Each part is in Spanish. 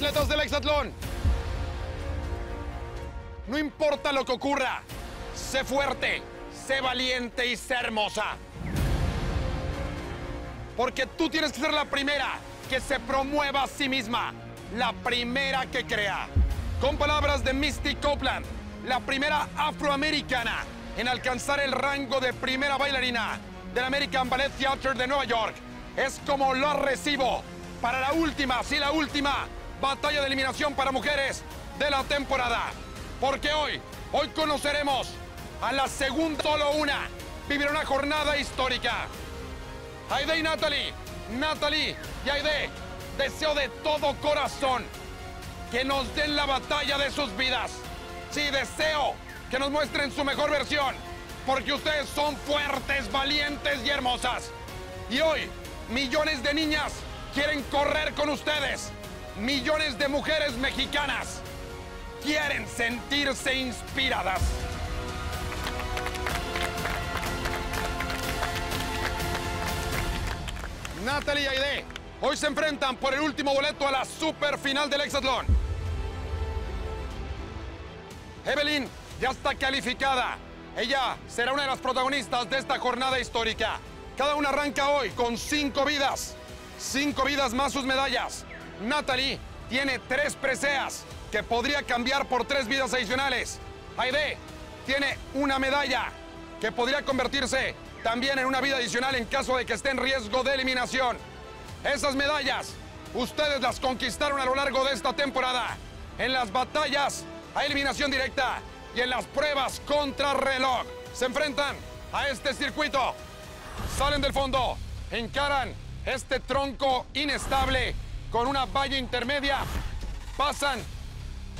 Atletas del hexatlón. No importa lo que ocurra, sé fuerte, sé valiente y sé hermosa. Porque tú tienes que ser la primera que se promueva a sí misma, la primera que crea. Con palabras de Misty Copeland, la primera afroamericana en alcanzar el rango de primera bailarina del American Ballet Theatre de Nueva York. Es como lo recibo para la última, sí, la última batalla de eliminación para mujeres de la temporada. Porque hoy, hoy conoceremos a la segunda, solo una, vivirá una jornada histórica. Aide y Natalie, Natalie y Aide, deseo de todo corazón que nos den la batalla de sus vidas. Sí, deseo que nos muestren su mejor versión, porque ustedes son fuertes, valientes y hermosas. Y hoy, millones de niñas quieren correr con ustedes. Millones de mujeres mexicanas quieren sentirse inspiradas. Natalie y Aide hoy se enfrentan por el último boleto a la super final del Hexatlón. Evelyn ya está calificada. Ella será una de las protagonistas de esta jornada histórica. Cada una arranca hoy con cinco vidas. Cinco vidas más sus medallas. Natalie tiene tres preseas que podría cambiar por tres vidas adicionales. Aide tiene una medalla que podría convertirse también en una vida adicional en caso de que esté en riesgo de eliminación. Esas medallas, ustedes las conquistaron a lo largo de esta temporada, en las batallas a eliminación directa y en las pruebas contra reloj. Se enfrentan a este circuito, salen del fondo, encaran este tronco inestable con una valla intermedia, pasan,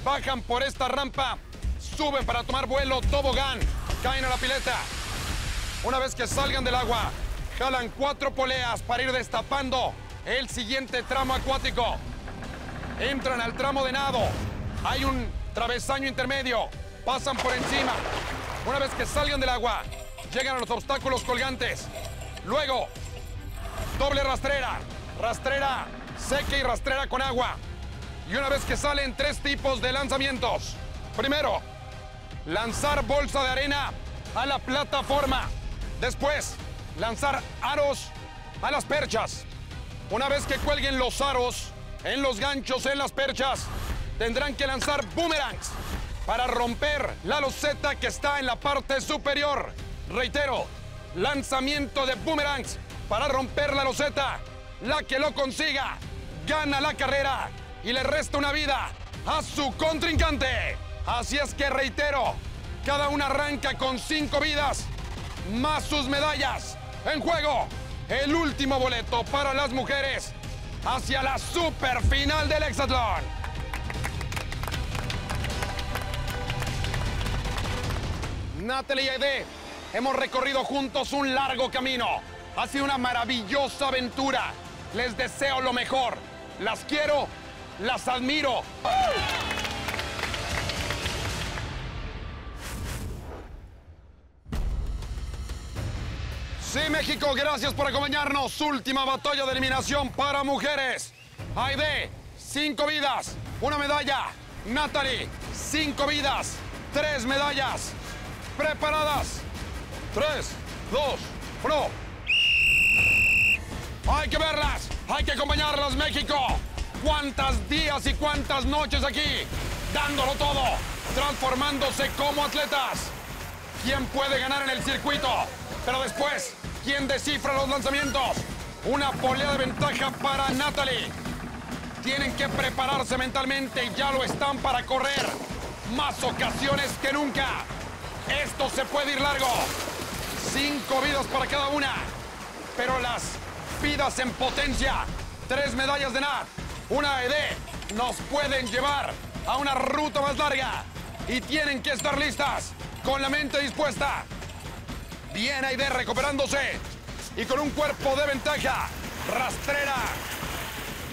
bajan por esta rampa, suben para tomar vuelo, tobogán, caen a la pileta. Una vez que salgan del agua, jalan cuatro poleas para ir destapando el siguiente tramo acuático. Entran al tramo de nado. Hay un travesaño intermedio. Pasan por encima. Una vez que salgan del agua, llegan a los obstáculos colgantes. Luego, doble rastrera. Rastrera seca y rastrera con agua. Y una vez que salen, tres tipos de lanzamientos. Primero, lanzar bolsa de arena a la plataforma. Después, lanzar aros a las perchas. Una vez que cuelguen los aros en los ganchos en las perchas, tendrán que lanzar boomerangs para romper la loseta que está en la parte superior. Reitero, lanzamiento de boomerangs para romper la loseta. La que lo consiga gana la carrera y le resta una vida a su contrincante. Así es que reitero, cada una arranca con cinco vidas más sus medallas. En juego, el último boleto para las mujeres hacia la super final del Hexatlón. Natalie y Aide, hemos recorrido juntos un largo camino. Ha sido una maravillosa aventura. Les deseo lo mejor. Las quiero, las admiro. Sí, México, gracias por acompañarnos. Última batalla de eliminación para mujeres. Aide, cinco vidas, una medalla. Natalie, cinco vidas, tres medallas. ¿Preparadas? Tres, dos, uno. Hay que verlas, hay que acompañarlas, México. ¿Cuántos días y cuántas noches aquí? Dándolo todo, transformándose como atletas. ¿Quién puede ganar en el circuito? Pero después, ¿quién descifra los lanzamientos? Una polea de ventaja para Natalie. Tienen que prepararse mentalmente, ya lo están para correr. Más ocasiones que nunca. Esto se puede ir largo. Cinco vidas para cada una. Pero las vidas en potencia. Tres medallas de Nat, una ED, nos pueden llevar a una ruta más larga. Y tienen que estar listas, con la mente dispuesta. Bien Aide recuperándose y con un cuerpo de ventaja. Rastrera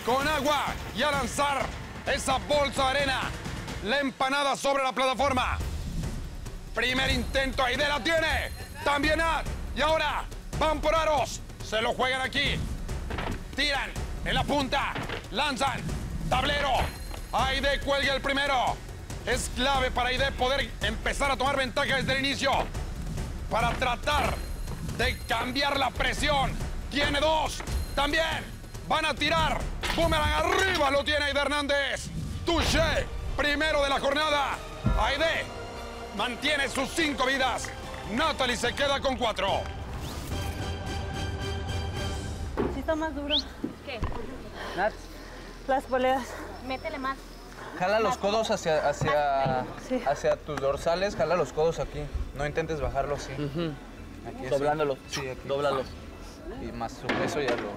con agua y a lanzar esa bolsa de arena. La empanada sobre la plataforma. Primer intento, Aide la tiene. También Nat. Y ahora van por aros. Se lo juegan aquí. Tiran en la punta. Lanzan. Tablero. Aide cuelga el primero. Es clave para Aide poder empezar a tomar ventaja desde el inicio. Para tratar de cambiar la presión. Tiene dos. También van a tirar. Boomerang arriba lo tiene Aide Hernández. Touché. Primero de la jornada. Aide mantiene sus cinco vidas. Natalie se queda con cuatro. Está más duro. ¿Qué? Nat, Las poleas. Métele más. jala los codos hacia, hacia, Sí. hacia tus dorsales, jala los codos aquí. No intentes bajarlo así. Aquí así. Doblándolos. Sí, aquí. Dóblalos. Y más su peso ya lo...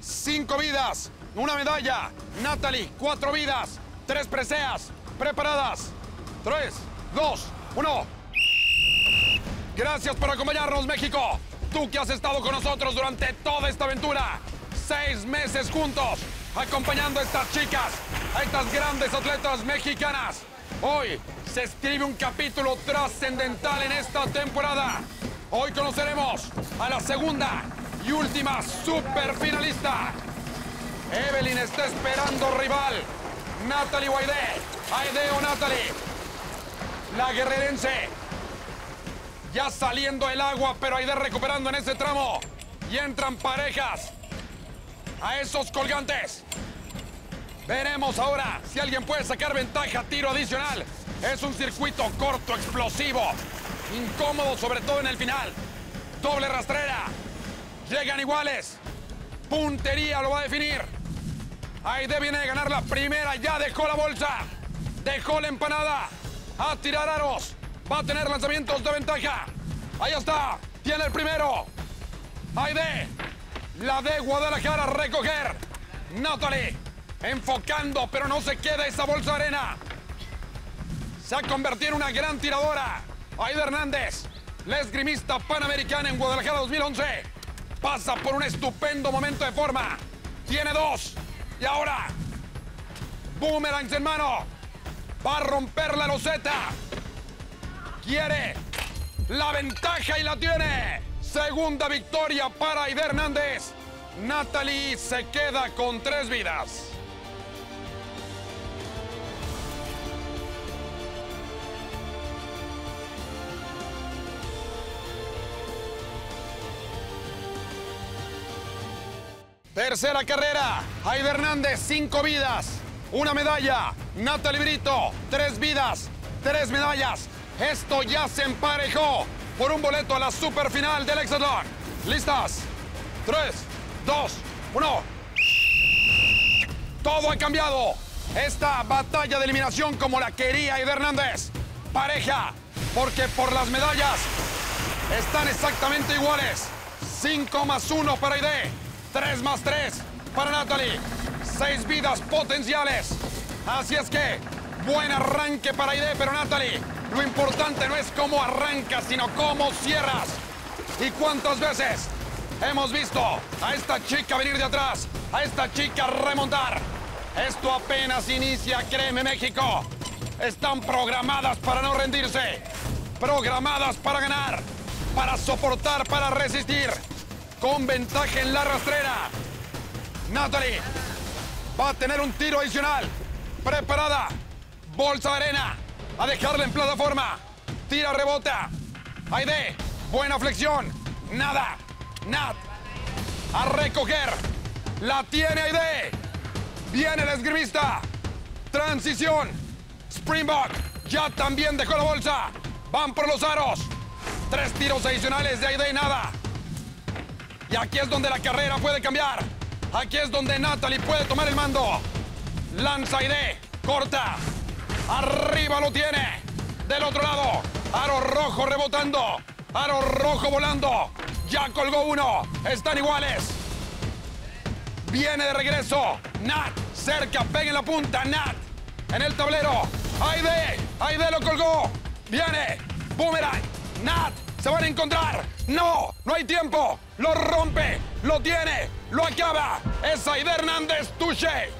Cinco vidas, una medalla. Natalie, cuatro vidas, tres preseas. Preparadas. Tres, dos, uno. Gracias por acompañarnos, México. Tú que has estado con nosotros durante toda esta aventura. Seis meses juntos, acompañando a estas chicas, a estas grandes atletas mexicanas. Hoy se escribe un capítulo trascendental en esta temporada. Hoy conoceremos a la segunda y última super finalista. Evelyn está esperando rival. Natalie Guaidé. Aide o Natalie. La guerrerense. Ya saliendo el agua, pero Aide recuperando en ese tramo. Y entran parejas. A esos colgantes. Veremos ahora si alguien puede sacar ventaja. Tiro adicional. Es un circuito corto, explosivo. Incómodo, sobre todo en el final. Doble rastrera. Llegan iguales. Puntería lo va a definir. Aide viene de ganar la primera. Ya dejó la bolsa. Dejó la empanada. A tirar aros. Va a tener lanzamientos de ventaja. Ahí está. Tiene el primero. Aide. La de Guadalajara recoger. Natalie. Enfocando, pero no se queda esa bolsa de arena. Se ha convertido en una gran tiradora. Aida Hernández, la esgrimista panamericana en Guadalajara 2011. Pasa por un estupendo momento de forma. Tiene dos. Y ahora, boomerangs en mano. Va a romper la loseta. Quiere la ventaja y la tiene. Segunda victoria para Aida Hernández. Natalie se queda con tres vidas. Tercera carrera. Aida Hernández, cinco vidas. Una medalla. Natalie Brito, tres vidas. Tres medallas. Esto ya se emparejó por un boleto a la superfinal del Hexatlón. ¿Listas? Tres, dos, uno. Todo ha cambiado. Esta batalla de eliminación como la quería Aida Hernández. Pareja, porque por las medallas están exactamente iguales. 5 más 1 para Aide. 3 más 3 para Natalie. 6 vidas potenciales. Así es que, buen arranque para Aide, pero Natalie, lo importante no es cómo arrancas, sino cómo cierras. ¿Y cuántas veces hemos visto a esta chica venir de atrás, a esta chica remontar? Esto apenas inicia, créeme México. Están programadas para no rendirse, programadas para ganar, para soportar, para resistir, con ventaja en la rastrera. Natalie va a tener un tiro adicional. Preparada. Bolsa arena. A dejarla en plataforma. Tira, rebota. Aide. Buena flexión. Nada. Nat. A recoger. La tiene Aide. Viene el esgrimista. Transición. Springbok. Ya también dejó la bolsa. Van por los aros. Tres tiros adicionales de Aide nada. Y aquí es donde la carrera puede cambiar. Aquí es donde Natalie puede tomar el mando. Lanza Aide. Corta. Arriba lo tiene. Del otro lado. Aro rojo rebotando. Aro rojo volando. Ya colgó uno. Están iguales. Viene de regreso. Nat. Cerca. Pega en la punta. Nat. En el tablero. Aide. Aide lo colgó. Viene. Boomerang. Nat. Se van a encontrar. No. No hay tiempo. Lo rompe. Lo tiene. Lo acaba. Es Aide Hernández Touché.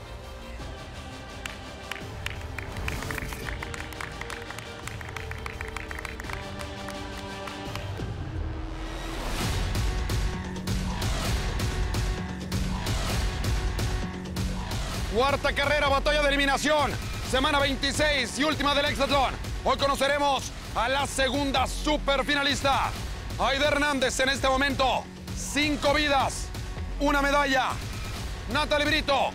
Cuarta carrera, batalla de eliminación. Semana 26 y última del Hexatlón. Hoy conoceremos a la segunda super finalista. Aide Hernández en este momento. Cinco vidas, una medalla. Natalie Brito,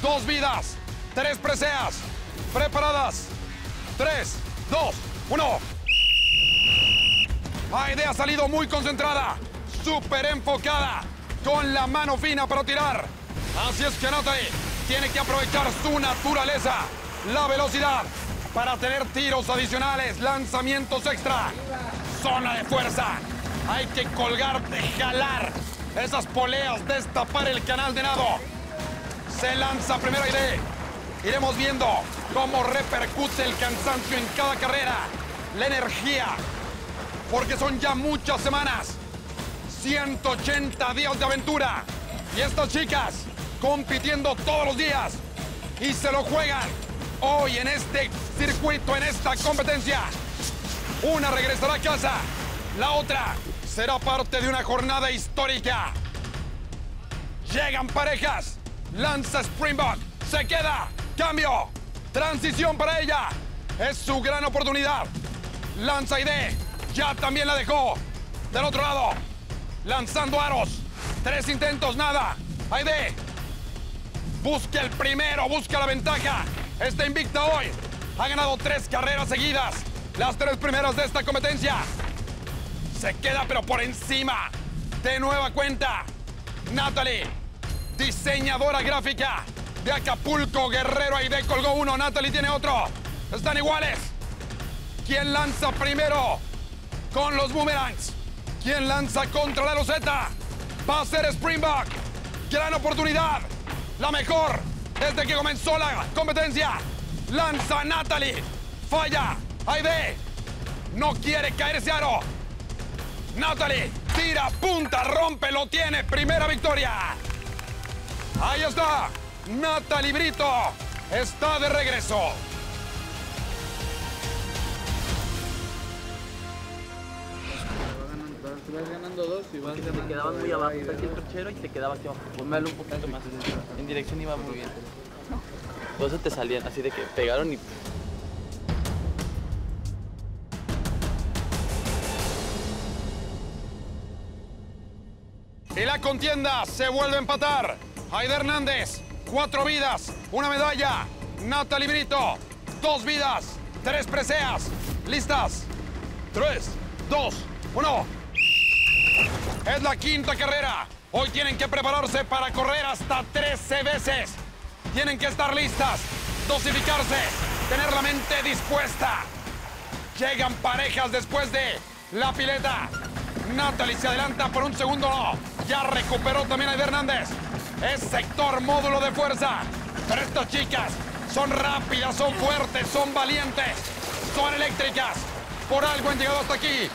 dos vidas, tres preseas. Preparadas. Tres, dos, uno. Aide ha salido muy concentrada, súper enfocada, con la mano fina para tirar. Así es que Natalie tiene que aprovechar su naturaleza, la velocidad, para tener tiros adicionales, lanzamientos extra. Zona de fuerza. Hay que colgarte, jalar esas poleas, destapar el canal de nado. Se lanza primero Aide. Iremos viendo cómo repercute el cansancio en cada carrera, la energía, porque son ya muchas semanas, 180 días de aventura. Y estas chicas compitiendo todos los días y se lo juegan hoy en este circuito, en esta competencia. Una regresará a casa, la otra será parte de una jornada histórica. Llegan parejas, lanza Springbok, se queda, cambio, transición para ella. Es su gran oportunidad. Lanza ID, ya también la dejó. Del otro lado, lanzando aros. Tres intentos, nada. Aide, busca el primero, busca la ventaja. Está invicta hoy. Ha ganado tres carreras seguidas. Las tres primeras de esta competencia. Se queda pero por encima. De nueva cuenta. Natalie, diseñadora gráfica de Acapulco, Guerrero Aide colgó uno. Natalie tiene otro. Están iguales. ¿Quién lanza primero? Con los boomerangs. ¿Quién lanza contra la loseta? Va a ser Springbok. Gran oportunidad. La mejor desde que comenzó la competencia. Lanza Natalie. Falla. Aide. No quiere caer ese aro. Natalie. Tira, punta, rompe, lo tiene. Primera victoria. Ahí está. Natalie Brito está de regreso. Vas ganando dos y vas ganando. Te quedabas muy abajo, está aquí el perchero y te quedabas aquí abajo. Ponmelo un poquito más. En dirección iba muy bien. Entonces te salían así de que pegaron y. Y la contienda se vuelve a empatar. Aide Hernández, cuatro vidas, una medalla. Natalie Brito, dos vidas, tres preseas. ¿Listas? Tres, dos, uno. Es la quinta carrera. Hoy tienen que prepararse para correr hasta 13 veces. Tienen que estar listas, dosificarse, tener la mente dispuesta. Llegan parejas después de la pileta. Natalie se adelanta por un segundo. Ya recuperó también a Hernández. Es sector módulo de fuerza. Pero estas chicas son rápidas, son fuertes, son valientes, son eléctricas. Por algo han llegado hasta aquí.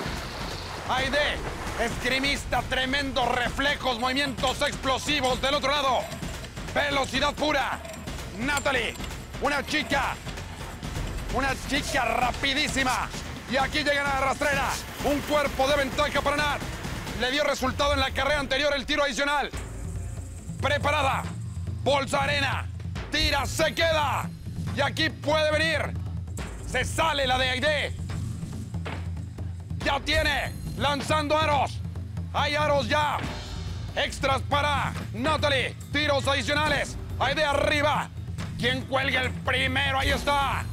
Aide, esgrimista, tremendos reflejos, movimientos explosivos del otro lado. Velocidad pura. Natalie, una chica, una chica rapidísima. Y aquí llegan a la rastrera. Un cuerpo de ventaja para Nat. Le dio resultado en la carrera anterior el tiro adicional. Preparada. Bolsa arena. Tira, se queda. Y aquí puede venir. Se sale la de Aide. Ya tiene. Lanzando aros. Hay aros ya. Extras para Natalie. Tiros adicionales. Aide arriba. ¿Quién cuelga el primero? Ahí está.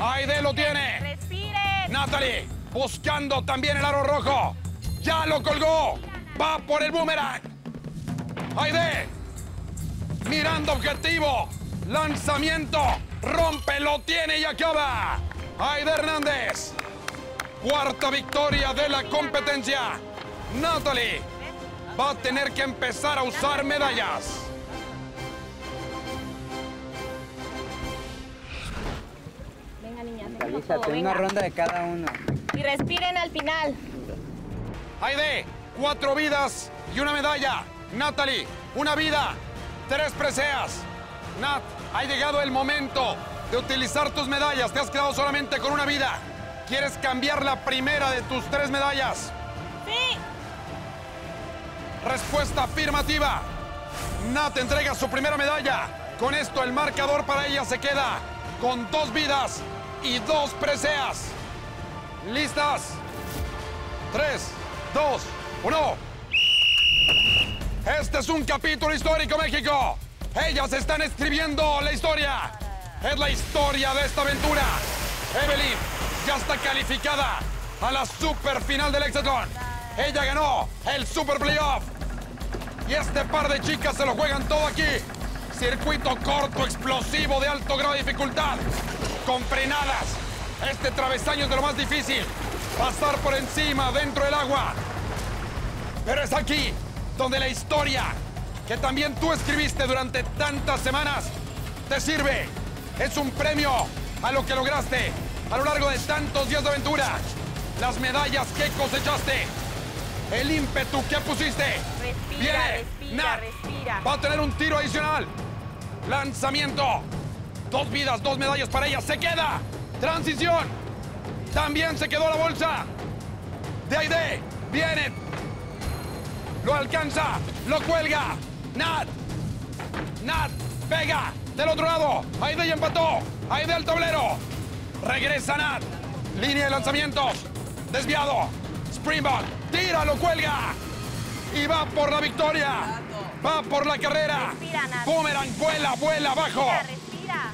Aide lo tiene. Respire. Natalie buscando también el aro rojo. Ya lo colgó. Va por el boomerang. Aide. Mirando objetivo. Lanzamiento. Rompe, lo tiene y acaba. Aide Hernández. Cuarta victoria de la competencia. Natalie va a tener que empezar a usar medallas. Venga, niñas. Alízate, una ronda de cada uno. Y respiren al final. Aide, cuatro vidas y una medalla. Natalie, una vida, tres preseas. Nat, ha llegado el momento de utilizar tus medallas. Te has quedado solamente con una vida. ¿Quieres cambiar la primera de tus tres medallas? Sí. Respuesta afirmativa. Nat entrega su primera medalla. Con esto el marcador para ella se queda con dos vidas y dos preseas. ¿Listas? Tres, dos, uno. Este es un capítulo histórico, México. Ellas están escribiendo la historia. Es la historia de esta aventura. Evelyn ya está calificada a la super final del Hexatlón. Ella ganó el Super Playoff. Y este par de chicas se lo juegan todo aquí. Circuito corto, explosivo, de alto grado de dificultad. Con frenadas. Este travesaño es de lo más difícil. Pasar por encima, dentro del agua. Pero es aquí donde la historia que también tú escribiste durante tantas semanas te sirve. Es un premio a lo que lograste a lo largo de tantos días de aventura. Las medallas que cosechaste. El ímpetu que pusiste. Respira, Viene. respira, Nat. respira. Va a tener un tiro adicional. Lanzamiento. Dos vidas, dos medallas para ella. Se queda. Transición. También se quedó la bolsa. De Aide. Viene. Lo alcanza. Lo cuelga. Nat. Nat. Pega. Del otro lado. Aide ya empató. Aide al tablero. Regresa Nat. Línea de lanzamientos. Desviado. Springbok. Tira, lo cuelga. Y va por la victoria. Va por la carrera. Respira, Nat. Boomerang, vuela, vuela abajo. Respira, respira.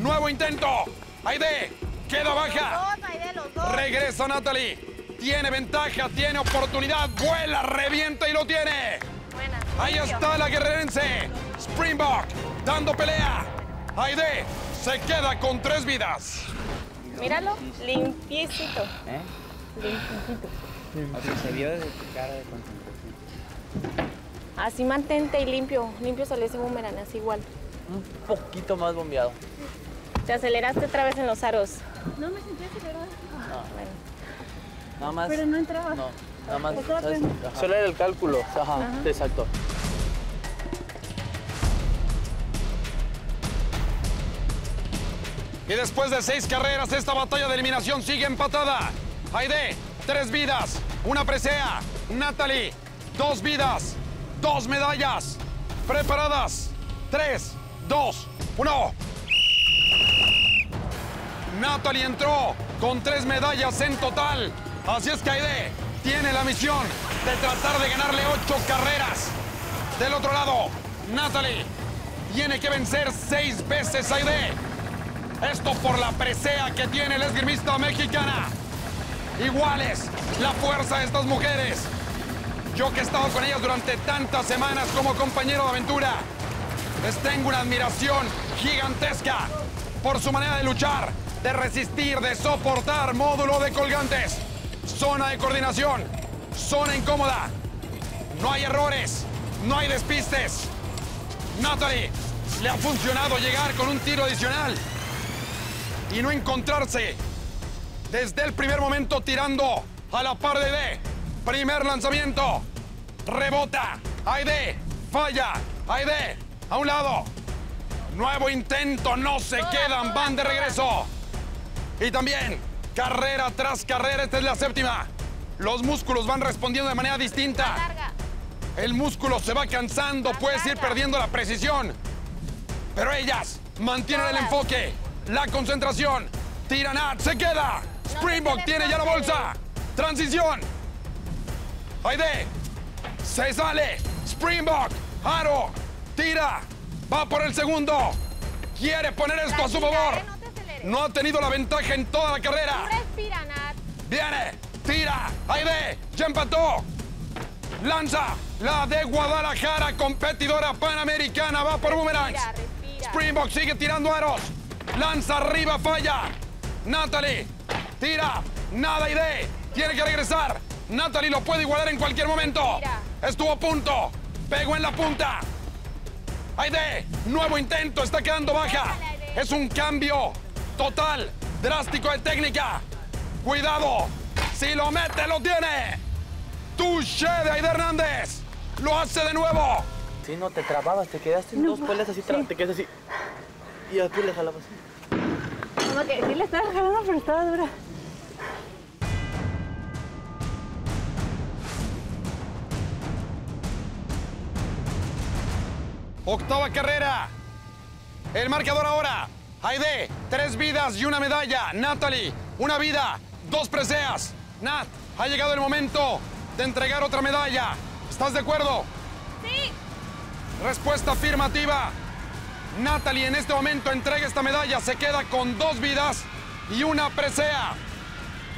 Nuevo intento. Aide. Queda baja. Los dos, Aide, los dos. Regresa Natalie. Tiene ventaja, tiene oportunidad. Vuela, revienta y lo tiene. Buena. Ahí está la guerrerense. Springbok dando pelea. Aide se queda con tres vidas. Míralo, limpiecito. ¿Eh? O sea, se vio desde tu cara de concentración. Así mantente y limpio. Limpio sale ese boomerang, así igual. Un poquito más bombeado. Te aceleraste otra vez en los aros. No me sentí acelerada. Bueno. Nada más. Pero no entraba. No, nada más. Ajá. Solo era el cálculo. Ajá, exacto. Y después de seis carreras, esta batalla de eliminación sigue empatada. Aide, tres vidas, una presea. Natalie, dos vidas, dos medallas. Preparadas. Tres, dos, uno. Natalie entró con tres medallas en total. Así es que Aide tiene la misión de tratar de ganarle ocho carreras. Del otro lado, Natalie tiene que vencer seis veces a Aide. Esto por la presea que tiene la esgrimista mexicana. Iguales, la fuerza de estas mujeres. Yo que he estado con ellas durante tantas semanas como compañero de aventura, les tengo una admiración gigantesca por su manera de luchar, de resistir, de soportar módulo de colgantes. Zona de coordinación, zona incómoda. No hay errores, no hay despistes. Natalie le ha funcionado llegar con un tiro adicional y no encontrarse desde el primer momento tirando a la par de D. Primer lanzamiento. Rebota. Aide. Falla. Aide. A un lado. Nuevo intento. No se quedan. Van de regreso. Y también carrera tras carrera. Esta es la séptima. Los músculos van respondiendo de manera distinta. El músculo se va cansando, puedes ir perdiendo la precisión. Pero ellas mantienen el enfoque, la concentración. Tira Nat, se queda. Springbok tiene ya la bolsa. Transición. Aide. Se sale. Springbok. Aro. Tira. Va por el segundo. Quiere poner esto a su favor. eh, no ha tenido la ventaja en toda la carrera. Respira, Nat. Viene, tira, Aide, ya empató. Lanza, la de Guadalajara, competidora panamericana, va por boomerangs. Springbok sigue tirando aros. Lanza arriba, falla. Natalie, tira, nada Aide, tiene que regresar. Natalie lo puede igualar en cualquier momento. Estuvo a punto, pegó en la punta. Aide, nuevo intento, está quedando baja. Es un cambio total, drástico de técnica. Cuidado, si lo mete, lo tiene. Touché de Aide Hernández. Lo hace de nuevo. Sí, no, te trababas, te quedaste en dos peleas así, tra- te quedas así. Y después le jalabas. Como que sí le estaba jalando, pero estaba dura. Octava carrera. El marcador ahora. Aide, tres vidas y una medalla. Natalie, una vida, dos preseas. Nat, ha llegado el momento de entregar otra medalla. ¿Estás de acuerdo? Sí. Respuesta afirmativa. Natalie en este momento entrega esta medalla. Se queda con dos vidas y una presea.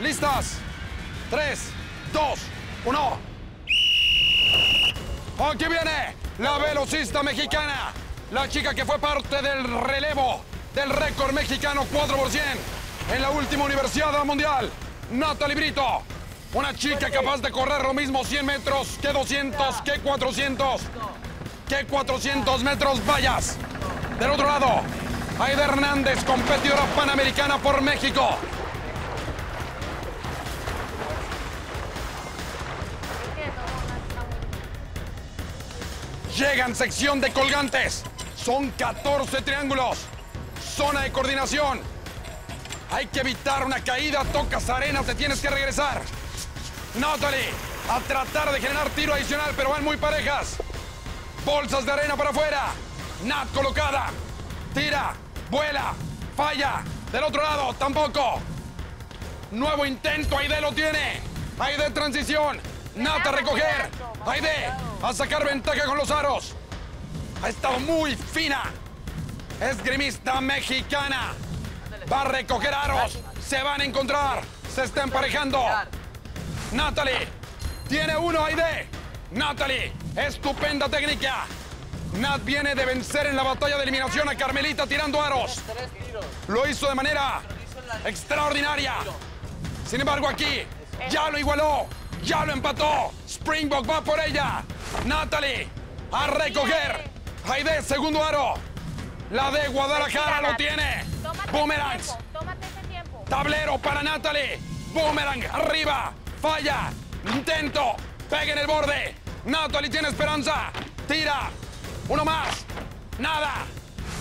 ¿Listas? Tres, dos, uno. Aquí viene la velocista mexicana. La chica que fue parte del relevo del récord mexicano 4 por 100 en la última Universidad Mundial. Natalie Brito. Una chica capaz de correr lo mismo 100 metros que 200, que 400, que 400 metros vallas. Del otro lado, Aida Hernández, competidora panamericana por México. Llegan sección de colgantes. Son 14 triángulos. Zona de coordinación. Hay que evitar una caída. Tocas arena, te tienes que regresar. Natalie, a tratar de generar tiro adicional, pero van muy parejas. Bolsas de arena para afuera. Nat colocada. Tira, vuela, falla. Del otro lado, tampoco. Nuevo intento, Aide lo tiene. Aide transición. Nat a recoger. Aide a sacar ventaja con los aros. Ha estado muy fina. Esgrimista mexicana. Va a recoger aros. Se van a encontrar. Se está emparejando. Natalie. Tiene uno, Aide. Natalie. Estupenda técnica. Nat viene de vencer en la batalla de eliminación a Carmelita tirando aros. Lo hizo de manera extraordinaria. Sin embargo, aquí ya lo igualó. Ya lo empató. Springbok va por ella. Natalie. A recoger. Aide, segundo aro. La de Guadalajara lo tiene. Boomerangs. Tablero para Natalie. Boomerang arriba. Falla. Intento. Pega en el borde. Natalie tiene esperanza. Tira. Uno más. Nada.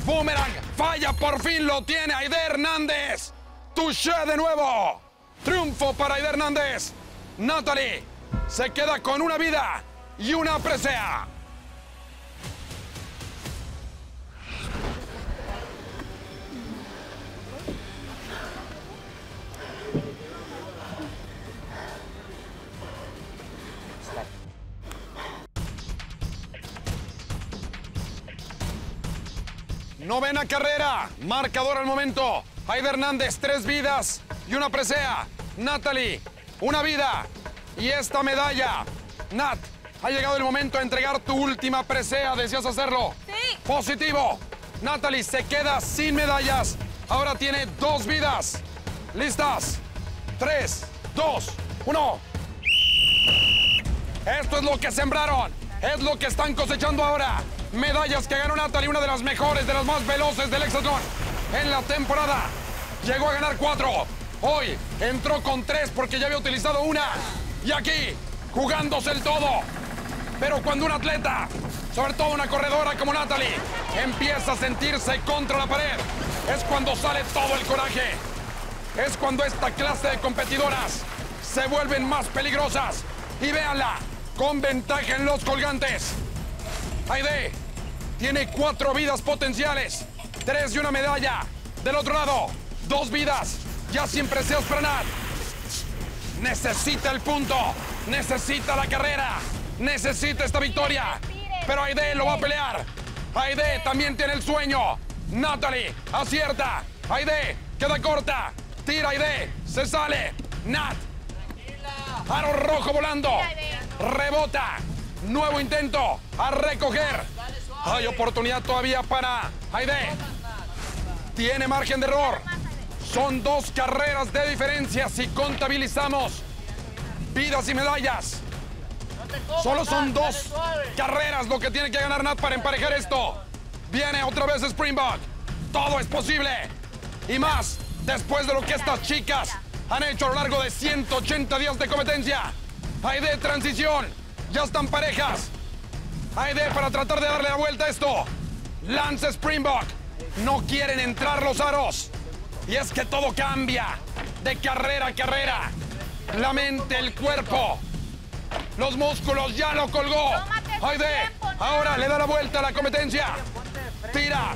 Boomerang. Falla. Por fin lo tiene Aide Hernández. Touché de nuevo. Triunfo para Aide Hernández. Natalie se queda con una vida y una presea. Novena carrera, marcador al momento. Aida Hernández, tres vidas y una presea. Natalie, una vida y esta medalla. Nat, ha llegado el momento de entregar tu última presea. ¿Deseas hacerlo? Sí. Positivo. Natalie se queda sin medallas. Ahora tiene dos vidas. ¿Listas? Tres, dos, uno. Esto es lo que sembraron. Es lo que están cosechando ahora. Medallas que ganó Natalie, una de las mejores, de las más veloces del hexatlón en la temporada. Llegó a ganar cuatro. Hoy entró con tres porque ya había utilizado una. Y aquí, jugándose el todo. Pero cuando un atleta, sobre todo una corredora como Natalie, empieza a sentirse contra la pared, es cuando sale todo el coraje. Es cuando esta clase de competidoras se vuelven más peligrosas. Y véanla, con ventaja en los colgantes. Aide tiene cuatro vidas potenciales, tres y una medalla. Del otro lado, dos vidas, ya siempre seas Nat. Necesita el punto, necesita la carrera, necesita esta victoria. Pero Aide lo va a pelear. Aide también tiene el sueño. Natalie acierta. Aide queda corta. Tira Aide, se sale. Nat. Aro rojo volando. Rebota. Nuevo intento. A recoger. Hay oportunidad todavía para Aide. Tiene margen de error. Son dos carreras de diferencia si contabilizamos vidas y medallas. Solo son dos carreras lo que tiene que ganar Nat para emparejar esto. Viene otra vez Springbok. Todo es posible. Y más después de lo que estas chicas han hecho a lo largo de 180 días de competencia. Aide transición. Ya están parejas. Aide para tratar de darle la vuelta a esto. Lance Springbok. No quieren entrar los aros. Y es que todo cambia de carrera a carrera. La mente, el cuerpo, los músculos ya lo colgó. Aide, ahora le da la vuelta a la competencia. Tira.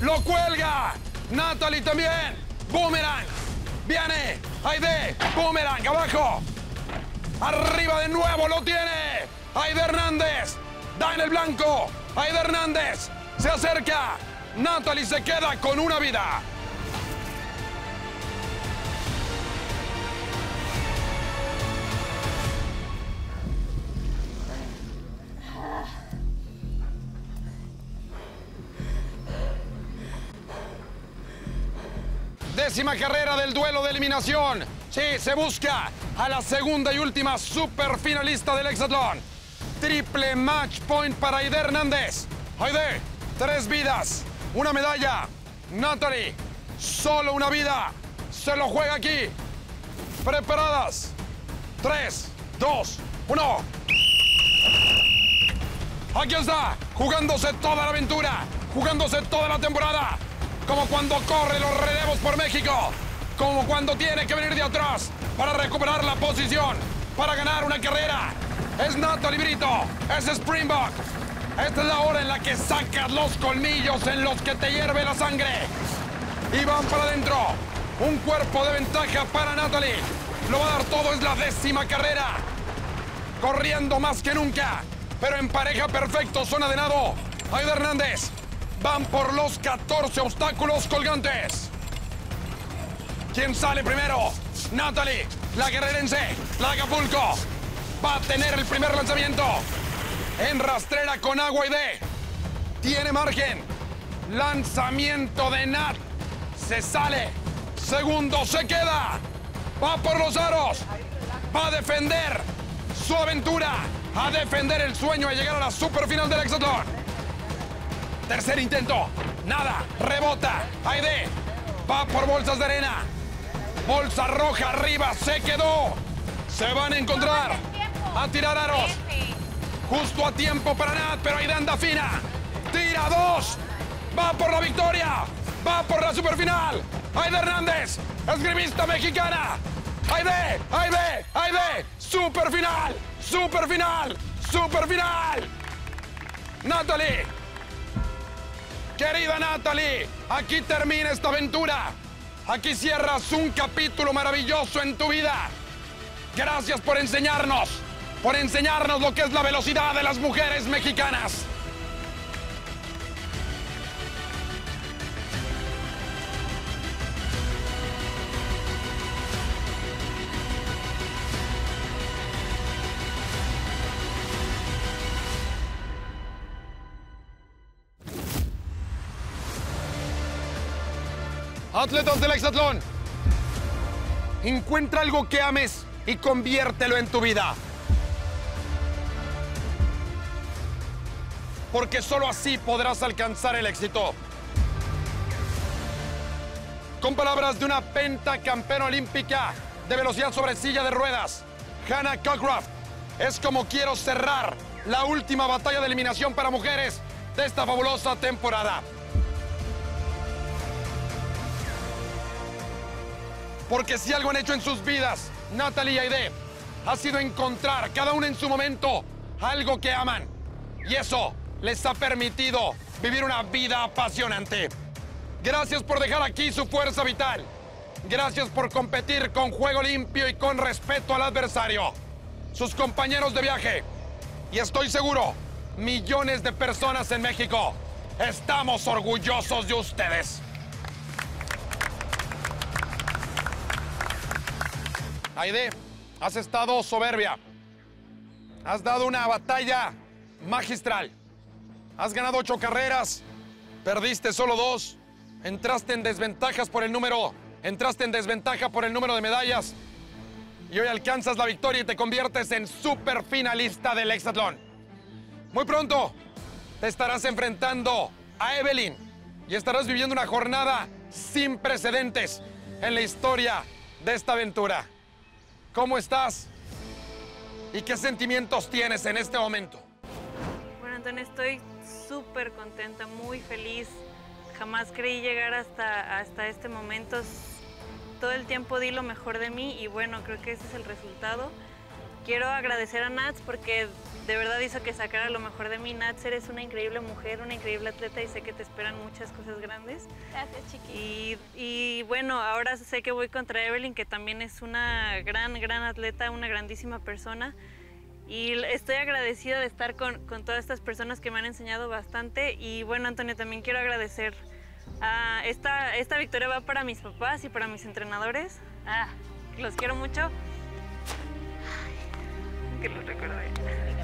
¡Lo cuelga! Natalie también. Boomerang. Viene. Aide. Boomerang. Abajo. Arriba de nuevo. Lo tiene. Aide Hernández. Da en el blanco. Aide Hernández. Se acerca. Natalie se queda con una vida. Décima carrera del duelo de eliminación. Sí, se busca a la segunda y última super finalista del Hexatlón. Triple match point para Aide Hernández. Aide, tres vidas, una medalla. Natalie, solo una vida. Se lo juega aquí. Preparadas. Tres, dos, uno. Aquí está, jugándose toda la aventura, jugándose toda la temporada. Como cuando corre los relevos por México. Como cuando tiene que venir de atrás para recuperar la posición, para ganar una carrera. Es Natalie Brito, es Springbok. Esta es la hora en la que sacas los colmillos en los que te hierve la sangre. Y van para adentro. Un cuerpo de ventaja para Natalie. Lo va a dar todo, es la décima carrera. Corriendo más que nunca, pero en pareja perfecto, zona de nado. Aida Hernández, Van por los 14 obstáculos colgantes. ¿Quién sale primero? Natalie, la guerrerense, la Acapulco. Va a tener el primer lanzamiento. En rastrera con agua y de. Tiene margen. Lanzamiento de Nat. Se sale. Segundo, se queda. Va por los aros. Va a defender su aventura. A defender el sueño de llegar a la superfinal del Hexatlón. Tercer intento. Nada. Rebota. Aide. Va por bolsas de arena. Bolsa roja arriba. Se quedó. Se van a encontrar. A tirar aros. Justo a tiempo para Nat, pero Aide anda fina. Tira dos. Va por la victoria. Va por la superfinal. Aide Hernández. Esgrimista mexicana. Aide. Aide. Aide. Superfinal. Superfinal. Superfinal. Natalie. Querida Natalie, aquí termina esta aventura. Aquí cierras un capítulo maravilloso en tu vida. Gracias por enseñarnos, por enseñarnos lo que es la velocidad de las mujeres mexicanas. Atletas del Hexatlón, encuentra algo que ames y conviértelo en tu vida. Porque solo así podrás alcanzar el éxito. Con palabras de una pentacampeona olímpica de velocidad sobre silla de ruedas, Hannah Cockcroft, es como quiero cerrar la última batalla de eliminación para mujeres de esta fabulosa temporada. Porque si algo han hecho en sus vidas, Natalie y Aide, ha sido encontrar cada uno en su momento algo que aman. Y eso les ha permitido vivir una vida apasionante. Gracias por dejar aquí su fuerza vital. Gracias por competir con juego limpio y con respeto al adversario. Sus compañeros de viaje. Y estoy seguro, millones de personas en México. Estamos orgullosos de ustedes. Aide, has estado soberbia. Has dado una batalla magistral. Has ganado ocho carreras, perdiste solo dos. Entraste en desventajas por el número, entraste en desventaja por el número de medallas. Y hoy alcanzas la victoria y te conviertes en super finalista del Hexatlón. Muy pronto te estarás enfrentando a Evelyn y estarás viviendo una jornada sin precedentes en la historia de esta aventura. ¿Cómo estás? ¿Y qué sentimientos tienes en este momento? Bueno, Antonio, estoy súper contenta, muy feliz. Jamás creí llegar hasta, hasta este momento. Todo el tiempo di lo mejor de mí y bueno, creo que ese es el resultado. Quiero agradecer a Nats porque de verdad hizo que sacara lo mejor de mí. Natser es una increíble mujer, una increíble atleta y sé que te esperan muchas cosas grandes. Gracias, chiqui. Y, y bueno, ahora sé que voy contra Evelyn, que también es una gran, gran atleta, una grandísima persona. Y estoy agradecida de estar con, con todas estas personas que me han enseñado bastante. Y bueno, Antonio, también quiero agradecer. a esta, esta victoria va para mis papás y para mis entrenadores. Ah, los quiero mucho. Que los recuerde. Ok.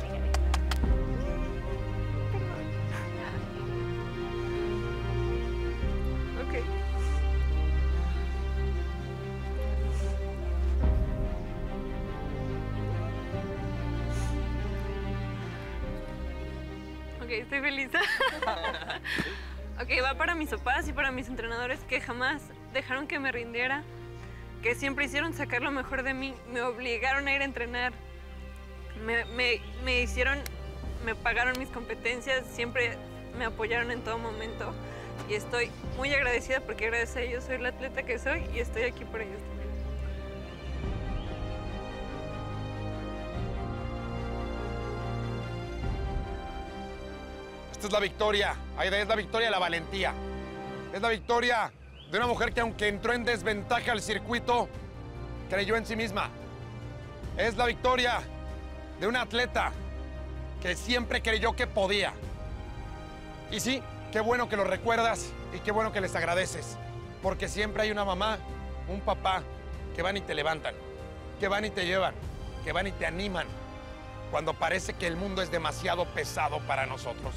Ok, estoy feliz. ok, va para mis papás y para mis entrenadores que jamás dejaron que me rindiera, que siempre hicieron sacar lo mejor de mí, me obligaron a ir a entrenar, me, me- hicieron, me pagaron mis competencias, siempre me apoyaron en todo momento y estoy muy agradecida porque gracias a ellos soy la atleta que soy y estoy aquí por ellos Esta es la victoria, Aida, es la victoria de la valentía. Es la victoria de una mujer que aunque entró en desventaja al circuito, creyó en sí misma. Es la victoria de una atleta que siempre creyó que podía. Y sí, qué bueno que lo recuerdas y qué bueno que les agradeces. Porque siempre hay una mamá, un papá que van y te levantan, que van y te llevan, que van y te animan cuando parece que el mundo es demasiado pesado para nosotros.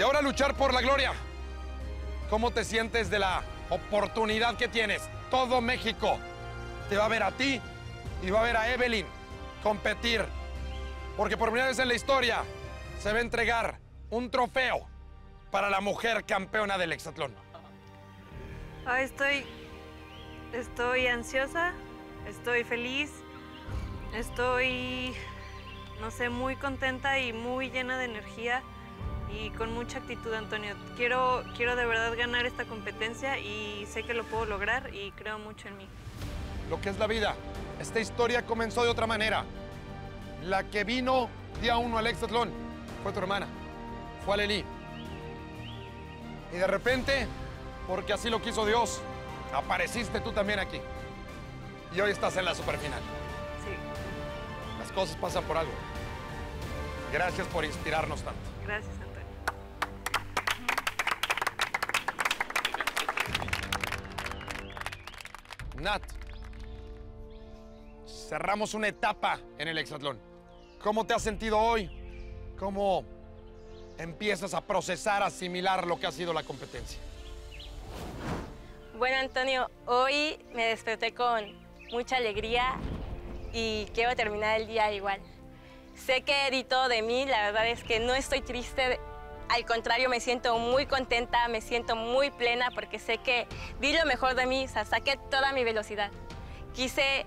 Y ahora luchar por la gloria. ¿Cómo te sientes de la oportunidad que tienes? Todo México te va a ver a ti y va a ver a Evelyn competir. Porque por primera vez en la historia se va a entregar un trofeo para la mujer campeona del hexatlón. Ah, estoy, estoy ansiosa, estoy feliz, estoy, no sé, muy contenta y muy llena de energía y con mucha actitud, Antonio. Quiero, quiero de verdad ganar esta competencia y sé que lo puedo lograr y creo mucho en mí. Lo que es la vida. Esta historia comenzó de otra manera. La que vino día uno al hexatlón fue tu hermana, fue Aleli. Y de repente, porque así lo quiso Dios, apareciste tú también aquí. Y hoy estás en la superfinal. Sí, Las cosas pasan por algo. Gracias por inspirarnos tanto. gracias, Nat, cerramos una etapa en el hexatlón. ¿Cómo te has sentido hoy? ¿Cómo empiezas a procesar, asimilar lo que ha sido la competencia? Bueno, Antonio, hoy me desperté con mucha alegría y quiero terminar el día igual. Sé que di todo de mí, la verdad es que no estoy triste, al contrario, me siento muy contenta, me siento muy plena porque sé que di lo mejor de mí, o sea, saqué toda mi velocidad. Quise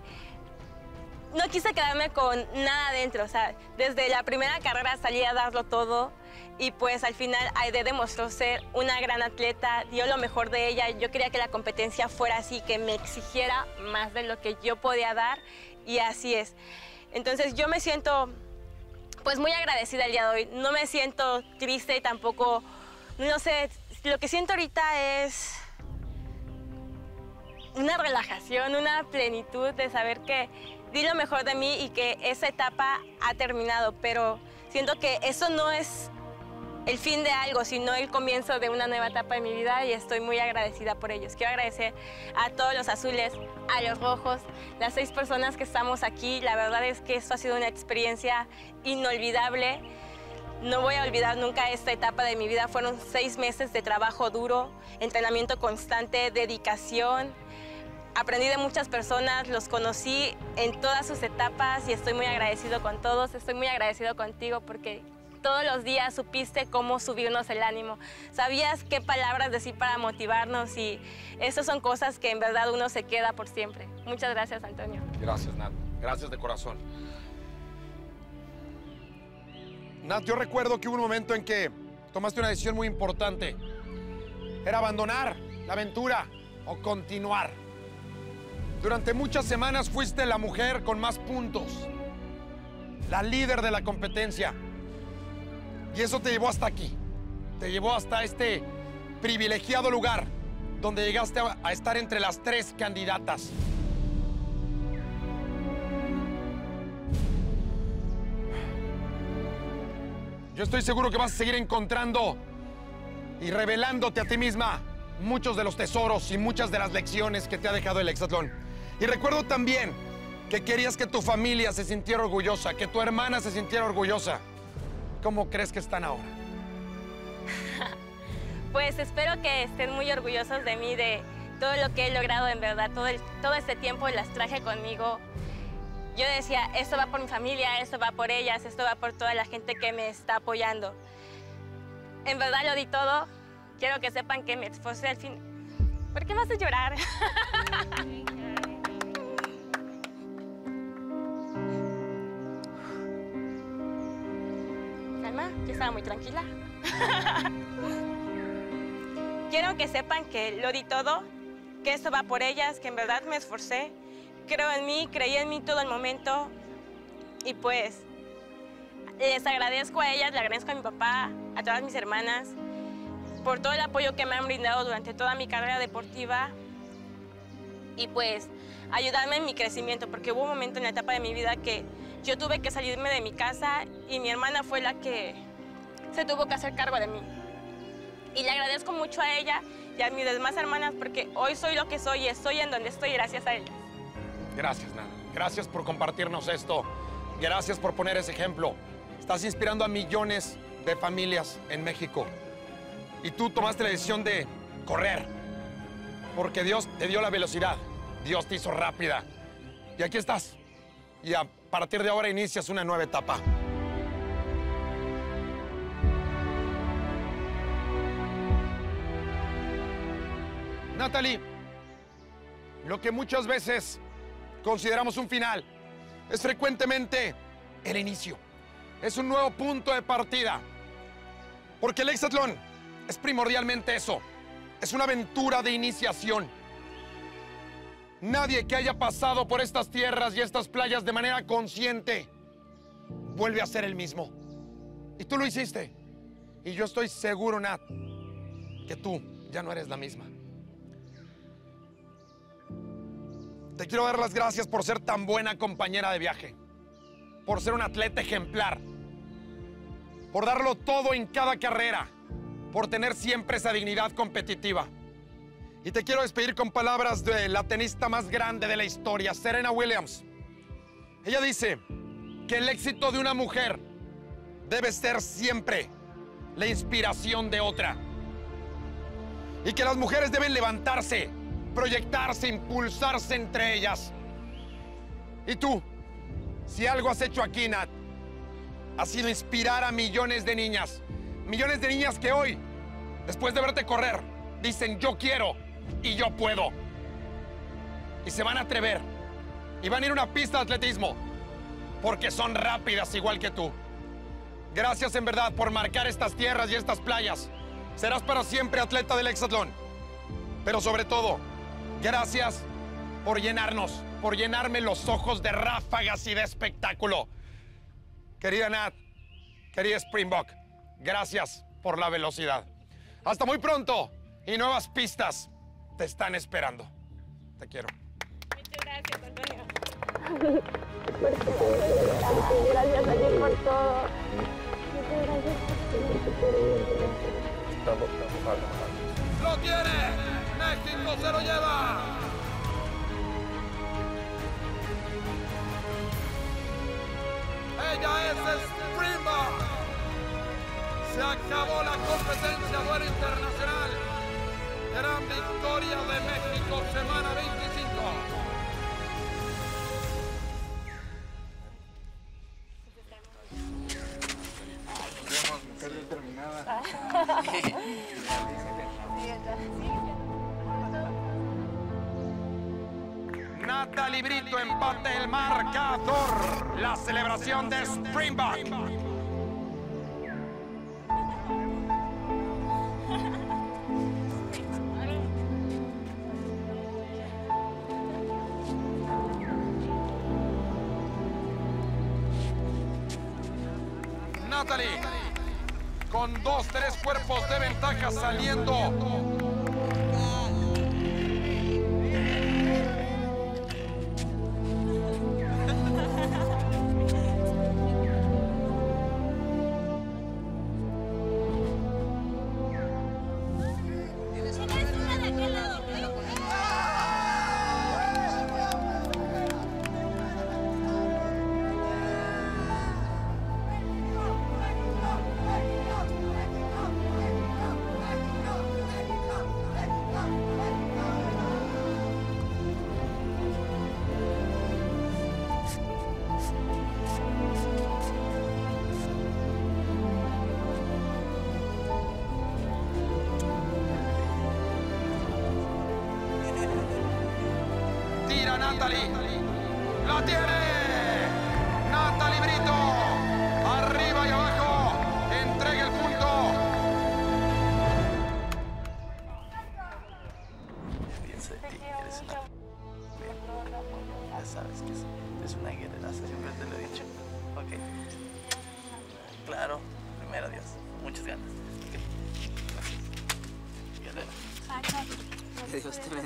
no quise quedarme con nada adentro, o sea, desde la primera carrera salí a darlo todo y pues al final Aide demostró ser una gran atleta, dio lo mejor de ella, yo quería que la competencia fuera así, que me exigiera más de lo que yo podía dar y así es. Entonces yo me siento pues muy agradecida el día de hoy, no me siento triste y tampoco, no sé, lo que siento ahorita es una relajación, una plenitud de saber que di lo mejor de mí y que esa etapa ha terminado, pero siento que eso no es el fin de algo, sino el comienzo de una nueva etapa de mi vida y estoy muy agradecida por ellos. Quiero agradecer a todos los azules, a los rojos, las seis personas que estamos aquí. La verdad es que esto ha sido una experiencia inolvidable. No voy a olvidar nunca esta etapa de mi vida. Fueron seis meses de trabajo duro, entrenamiento constante, dedicación, Aprendí de muchas personas, los conocí en todas sus etapas y estoy muy agradecido con todos. Estoy muy agradecido contigo porque todos los días supiste cómo subirnos el ánimo. Sabías qué palabras decir para motivarnos y esas son cosas que en verdad uno se queda por siempre. Muchas gracias, Antonio. Gracias, Nat. Gracias de corazón. Nat, yo recuerdo que hubo un momento en que tomaste una decisión muy importante. Era abandonar la aventura o continuar. Durante muchas semanas fuiste la mujer con más puntos. la líder de la competencia. Y eso te llevó hasta aquí. Te llevó hasta este privilegiado lugar donde llegaste a, estar entre las tres candidatas. Yo estoy seguro que vas a seguir encontrando y revelándote a ti misma muchos de los tesoros y muchas de las lecciones que te ha dejado el hexatlón. Y recuerdo también que querías que tu familia se sintiera orgullosa, que tu hermana se sintiera orgullosa. ¿Cómo crees que están ahora? Pues espero que estén muy orgullosos de mí, de todo lo que he logrado en verdad, todo, el- todo este tiempo las traje conmigo. Yo decía, esto va por mi familia, esto va por ellas, esto va por toda la gente que me está apoyando. En verdad lo di todo. Quiero que sepan que me esforcé al fin. ¿Por qué me haces llorar? Calma, yo estaba muy tranquila. Quiero que sepan que lo di todo, que esto va por ellas, que en verdad me esforcé. Creo en mí, creí en mí todo el momento. Y pues les agradezco a ellas, le agradezco a mi papá, a todas mis hermanas, por todo el apoyo que me han brindado durante toda mi carrera deportiva. Y pues ayudarme en mi crecimiento, porque hubo un momento en la etapa de mi vida que yo tuve que salirme de mi casa y mi hermana fue la que se tuvo que hacer cargo de mí. Y le agradezco mucho a ella y a mis demás hermanas porque hoy soy lo que soy y estoy en donde estoy gracias a ellas. Gracias, Nat. Gracias por compartirnos esto. Gracias por poner ese ejemplo. Estás inspirando a millones de familias en México. Y tú tomaste la decisión de correr. Porque Dios te dio la velocidad. Dios te hizo rápida. Y aquí estás. Y a partir de ahora inicias una nueva etapa. Natalie, lo que muchas veces consideramos un final es frecuentemente el inicio. Es un nuevo punto de partida. Porque el hexatlón es primordialmente eso. Es una aventura de iniciación. Nadie que haya pasado por estas tierras y estas playas de manera consciente vuelve a ser el mismo. Y tú lo hiciste. Y yo estoy seguro, Nat, que tú ya no eres la misma. Te quiero dar las gracias por ser tan buena compañera de viaje, por ser un atleta ejemplar, por darlo todo en cada carrera, por tener siempre esa dignidad competitiva. Y te quiero despedir con palabras de la tenista más grande de la historia, Serena Williams. Ella dice que el éxito de una mujer debe ser siempre la inspiración de otra. Y que las mujeres deben levantarse, proyectarse, impulsarse entre ellas. Y tú, si algo has hecho aquí, Nat, ha sido inspirar a millones de niñas. Millones de niñas que hoy, después de verte correr, dicen yo quiero y yo puedo. Y se van a atrever. Y van a ir a una pista de atletismo. Porque son rápidas igual que tú. Gracias en verdad por marcar estas tierras y estas playas. Serás para siempre atleta del hexatlón. Pero sobre todo, gracias por llenarnos, por llenarme los ojos de ráfagas y de espectáculo. Querida Nat, querida Springbok, gracias por la velocidad. Hasta muy pronto y nuevas pistas te están esperando. Te quiero. Muchas gracias, Antonio. ¡Lo tiene! ¡México se lo lleva! Ella es Springbok. Se acabó la competencia a duelo internacional. Gran victoria de México, semana 25. Natalie Brito empate el marcador. La celebración de Springbok. Con dos, tres cuerpos de ventaja saliendo.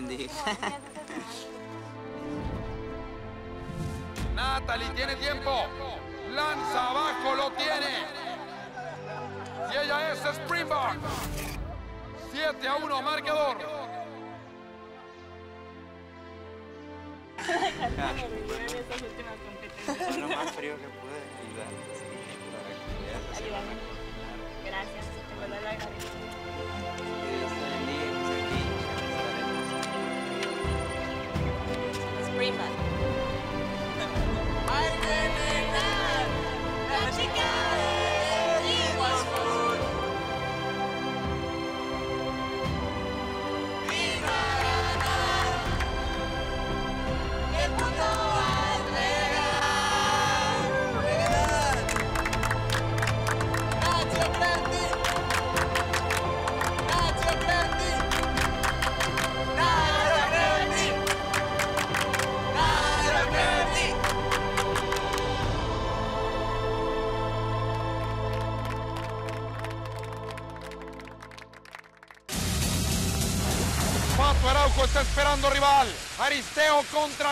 Bendiga. Natalie tiene tiempo. Lanza abajo, lo tiene. Y ella es Springbok. 7 a 1, marcador. Lo más frío que pude. Ayúdame. Gracias, de verdad lo agradezco. Siempre estaremos.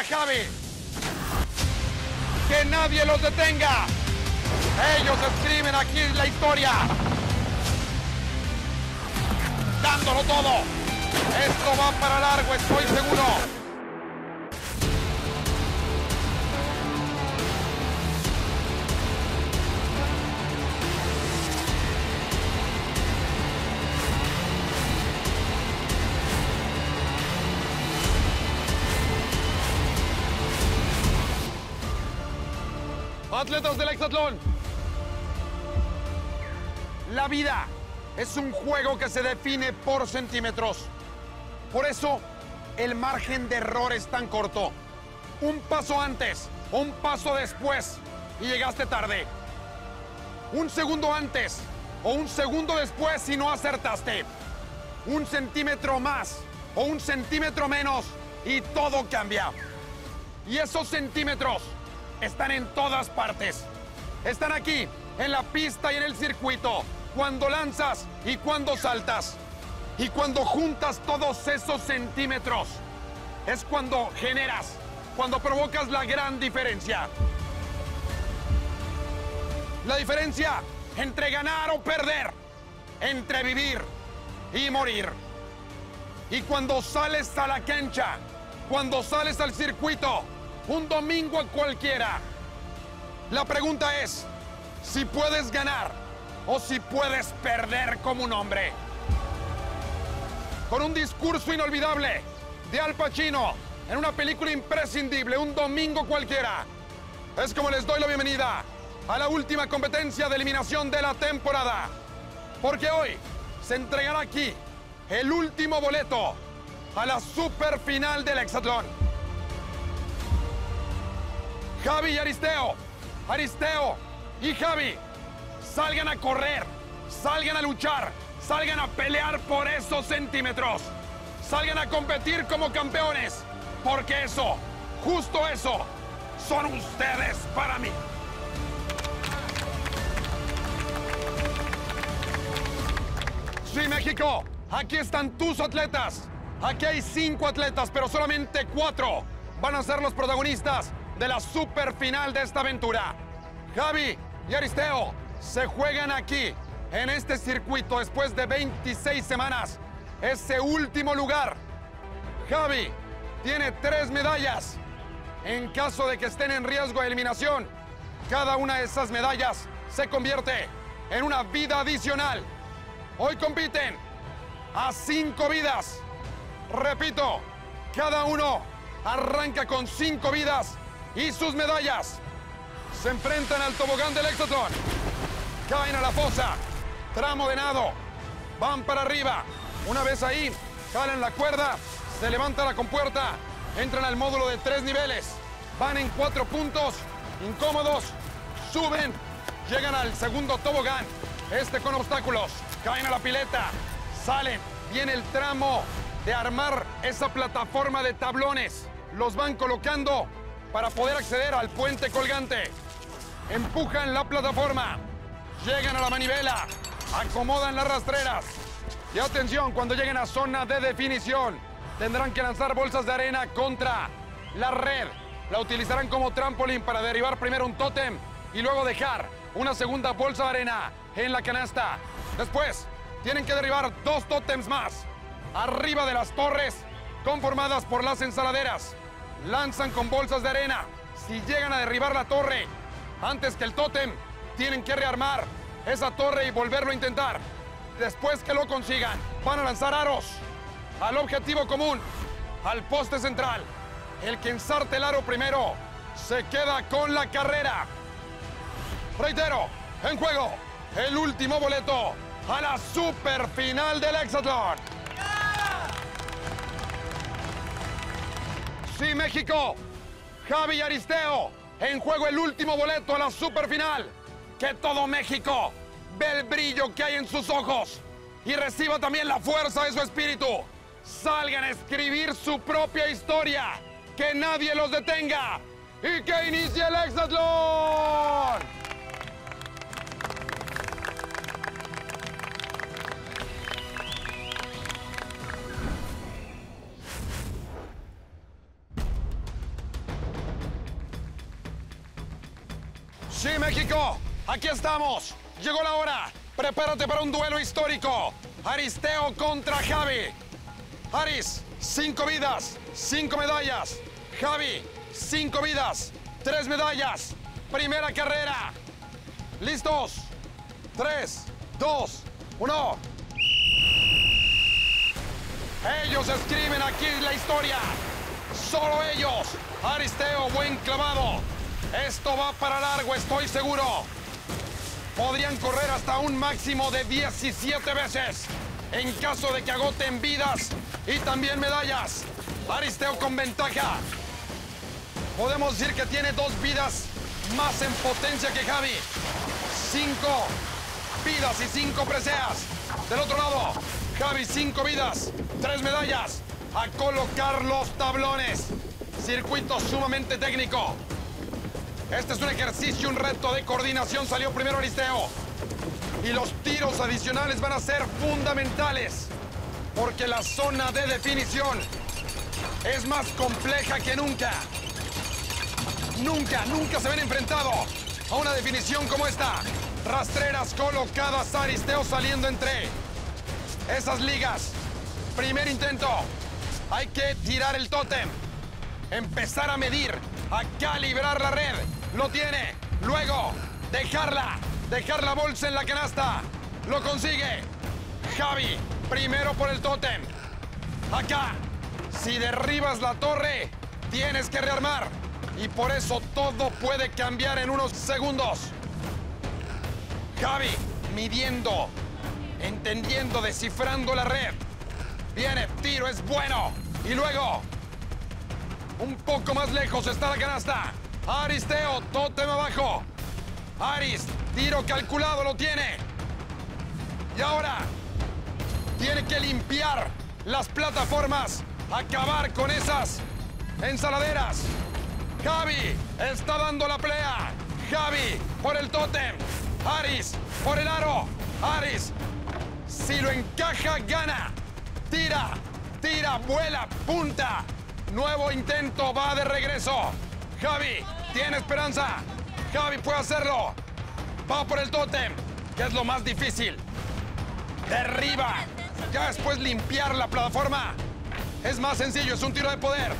Javi. Que nadie los detenga. Ellos escriben aquí la historia. Dándolo todo. Esto va para largo, estoy seguro. Atletas del Hexatlón. La vida es un juego que se define por centímetros. Por eso, el margen de error es tan corto. Un paso antes, un paso después y llegaste tarde. Un segundo antes o un segundo después si no acertaste. Un centímetro más o un centímetro menos y todo cambia. Y esos centímetros están en todas partes. Están aquí, en la pista y en el circuito, cuando lanzas y cuando saltas. Y cuando juntas todos esos centímetros, es cuando generas, cuando provocas la gran diferencia. La diferencia entre ganar o perder, entre vivir y morir. Y cuando sales a la cancha, cuando sales al circuito, un domingo cualquiera, la pregunta es si puedes ganar o si puedes perder como un hombre. Con un discurso inolvidable de Al Pacino en una película imprescindible, un domingo cualquiera. Es como les doy la bienvenida a la última competencia de eliminación de la temporada. Porque hoy se entregará aquí el último boleto a la super final del Hexatlón. Javi y Aristeo, Aristeo y Javi, salgan a correr, salgan a luchar, salgan a pelear por esos centímetros, salgan a competir como campeones, porque eso, justo eso, son ustedes para mí. Sí, México, aquí están tus atletas. Aquí hay cinco atletas, pero solamente cuatro van a ser los protagonistas de la super final de esta aventura. Javi y Aristeo se juegan aquí, en este circuito, después de 26 semanas. Ese último lugar. Javi tiene tres medallas. En caso de que estén en riesgo de eliminación, cada una de esas medallas se convierte en una vida adicional. Hoy compiten a cinco vidas. Repito, cada uno arranca con cinco vidas y sus medallas. Se enfrentan al tobogán del Exatlón. Caen a la fosa. Tramo de nado. Van para arriba. Una vez ahí, jalan la cuerda, se levanta la compuerta, entran al módulo de tres niveles. Van en cuatro puntos, incómodos, suben, llegan al segundo tobogán. Este con obstáculos. Caen a la pileta, salen. Viene el tramo de armar esa plataforma de tablones. Los van colocando para poder acceder al puente colgante. Empujan la plataforma. Llegan a la manivela. Acomodan las rastreras. Y atención, cuando lleguen a zona de definición, tendrán que lanzar bolsas de arena contra la red. La utilizarán como trampolín para derribar primero un tótem y luego dejar una segunda bolsa de arena en la canasta. Después, tienen que derribar dos tótems más arriba de las torres conformadas por las ensaladeras. Lanzan con bolsas de arena. Si llegan a derribar la torre antes que el tótem, tienen que rearmar esa torre y volverlo a intentar. Después que lo consigan, van a lanzar aros al objetivo común, al poste central. El que ensarte el aro primero se queda con la carrera. Reitero, en juego, el último boleto a la super final del Hexatlón. Sí, México. Javi y Aristeo, en juego el último boleto a la super final. Que todo México ve el brillo que hay en sus ojos y reciba también la fuerza de su espíritu. Salgan a escribir su propia historia. Que nadie los detenga. Y que inicie el Hexatlón. Sí, México, aquí estamos. Llegó la hora. Prepárate para un duelo histórico. Aristeo contra Javi. Aris, cinco vidas, cinco medallas. Javi, cinco vidas, tres medallas. Primera carrera. ¿Listos? Tres, dos, uno. Ellos escriben aquí la historia. Solo ellos. Aristeo, buen clavado. Esto va para largo, estoy seguro. Podrían correr hasta un máximo de 17 veces en caso de que agoten vidas y también medallas. Aristeo con ventaja. Podemos decir que tiene dos vidas más en potencia que Javi. Cinco vidas y cinco preseas. Del otro lado, Javi cinco vidas, tres medallas. A colocar los tablones. Circuito sumamente técnico. Este es un ejercicio, un reto de coordinación. Salió primero Aristeo. Y los tiros adicionales van a ser fundamentales. Porque la zona de definición es más compleja que nunca. Nunca, nunca se ven enfrentado a una definición como esta. Rastreras colocadas, Aristeo saliendo entre esas ligas. Primer intento. Hay que tirar el tótem. Empezar a medir, a calibrar la red. Lo tiene. Luego, dejarla. Dejar la bolsa en la canasta. Lo consigue. Javi, primero por el tótem. Acá. Si derribas la torre, tienes que rearmar. Y por eso todo puede cambiar en unos segundos. Javi, midiendo, entendiendo, descifrando la red. Viene, tiro, es bueno. Y luego, un poco más lejos está la canasta. Aristeo, tótem abajo. Aris, tiro calculado, lo tiene. Y ahora, tiene que limpiar las plataformas, acabar con esas ensaladeras. Javi está dando la pelea. Javi por el tótem. Aris por el aro. Aris Si lo encaja, gana. Tira, tira, vuela, punta. Nuevo intento, va de regreso. Javi, tiene esperanza. Javi puede hacerlo. Va por el tótem, que es lo más difícil. Derriba. Ya después limpiar la plataforma. Es más sencillo, es un tiro de poder.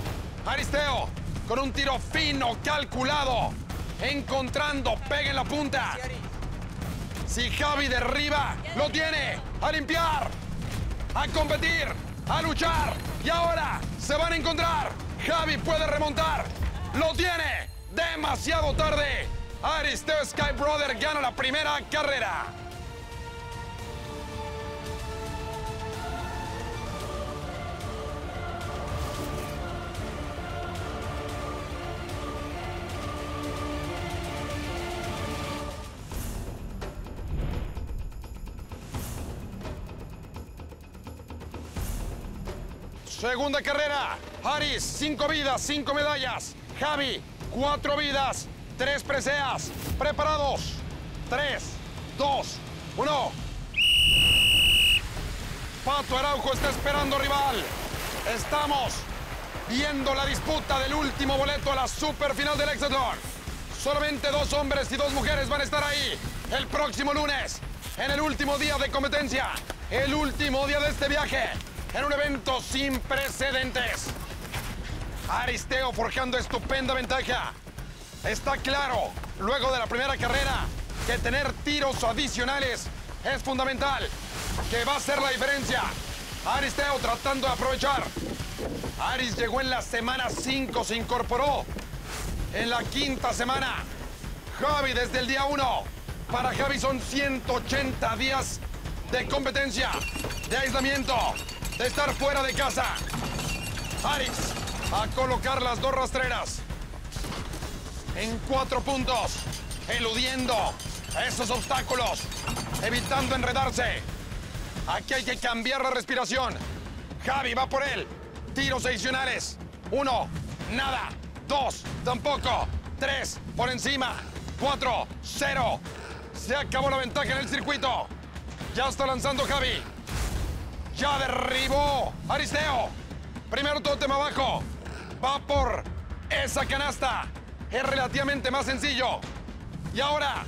Aristeo, con un tiro fino, calculado. Encontrando, pega en la punta. Si Javi derriba, lo tiene. A limpiar. A competir. A luchar. Y ahora se van a encontrar. Javi puede remontar. Lo tiene. Demasiado tarde. Aristeo Sky Brother gana la primera carrera. Segunda carrera. Aris, cinco vidas, cinco medallas. Javi, cuatro vidas, tres preseas. Preparados. Tres, dos, uno. Pato Araujo está esperando rival. Estamos viendo la disputa del último boleto a la superfinal del Hexatlón. Solamente dos hombres y dos mujeres van a estar ahí el próximo lunes, en el último día de competencia, el último día de este viaje, en un evento sin precedentes. Aristeo forjando estupenda ventaja. Está claro, luego de la primera carrera, que tener tiros adicionales es fundamental, que va a ser la diferencia. Aristeo tratando de aprovechar. Aris llegó en la semana 5, se incorporó en la quinta semana. Javi desde el día 1. Para Javi son 180 días de competencia, de aislamiento, de estar fuera de casa. Aris a colocar las dos rastreras en cuatro puntos, eludiendo esos obstáculos, evitando enredarse. Aquí hay que cambiar la respiración. Javi va por él. Tiros adicionales. Uno, nada. Dos, tampoco. Tres, por encima. Cuatro, cero. Se acabó la ventaja en el circuito. Ya está lanzando Javi. Ya derribó Aristeo. Primero tótem abajo. Va por esa canasta. Es relativamente más sencillo. Y ahora,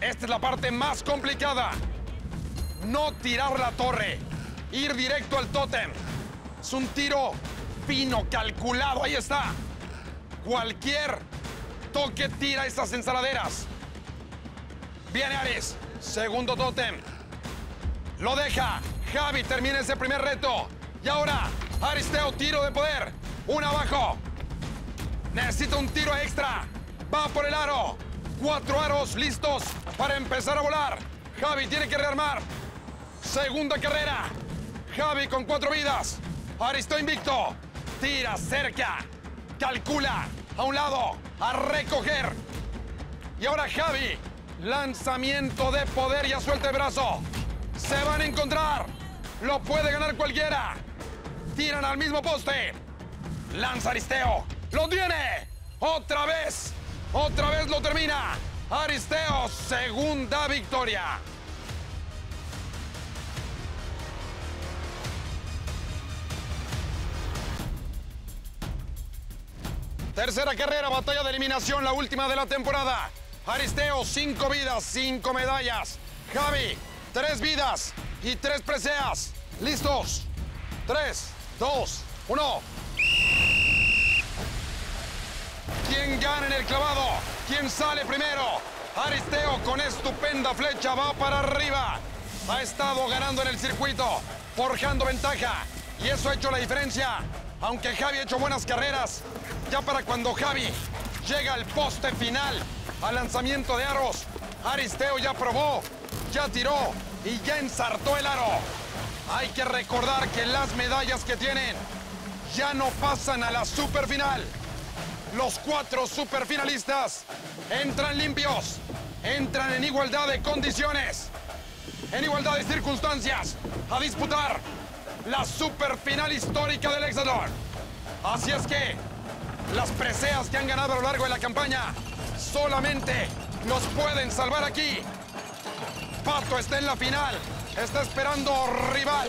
esta es la parte más complicada. No tirar la torre. Ir directo al tótem. Es un tiro fino, calculado. Ahí está. Cualquier toque tira estas ensaladeras. Viene Ares. Segundo tótem. Lo deja. Javi termina ese primer reto. Y ahora, Aristeo, tiro de poder. Un abajo. Necesita un tiro extra. Va por el aro. Cuatro aros listos para empezar a volar. Javi tiene que rearmar. Segunda carrera. Javi con cuatro vidas. Aristeo invicto. Tira cerca. Calcula. A un lado. A recoger. Y ahora Javi. Lanzamiento de poder y a suelta el brazo. Se van a encontrar. Lo puede ganar cualquiera. Tiran al mismo poste. Lanza Aristeo. ¡Lo tiene! ¡Otra vez! ¡Otra vez lo termina! Aristeo, segunda victoria. Tercera carrera, batalla de eliminación, la última de la temporada. Aristeo, cinco vidas, cinco medallas. Javi, tres vidas y tres preseas. ¿Listos? Tres, dos, uno. ¿Quién gana en el clavado? ¿Quién sale primero? Aristeo con estupenda flecha va para arriba. Ha estado ganando en el circuito, forjando ventaja. Y eso ha hecho la diferencia. Aunque Javi ha hecho buenas carreras, ya para cuando Javi llega al poste final, al lanzamiento de aros, Aristeo ya probó, ya tiró y ya ensartó el aro. Hay que recordar que las medallas que tienen ya no pasan a la superfinal. Los cuatro superfinalistas entran limpios, entran en igualdad de condiciones, en igualdad de circunstancias, a disputar la superfinal histórica del Hexatlón. Así es que las preseas que han ganado a lo largo de la campaña solamente los pueden salvar aquí. Pato está en la final está esperando rival.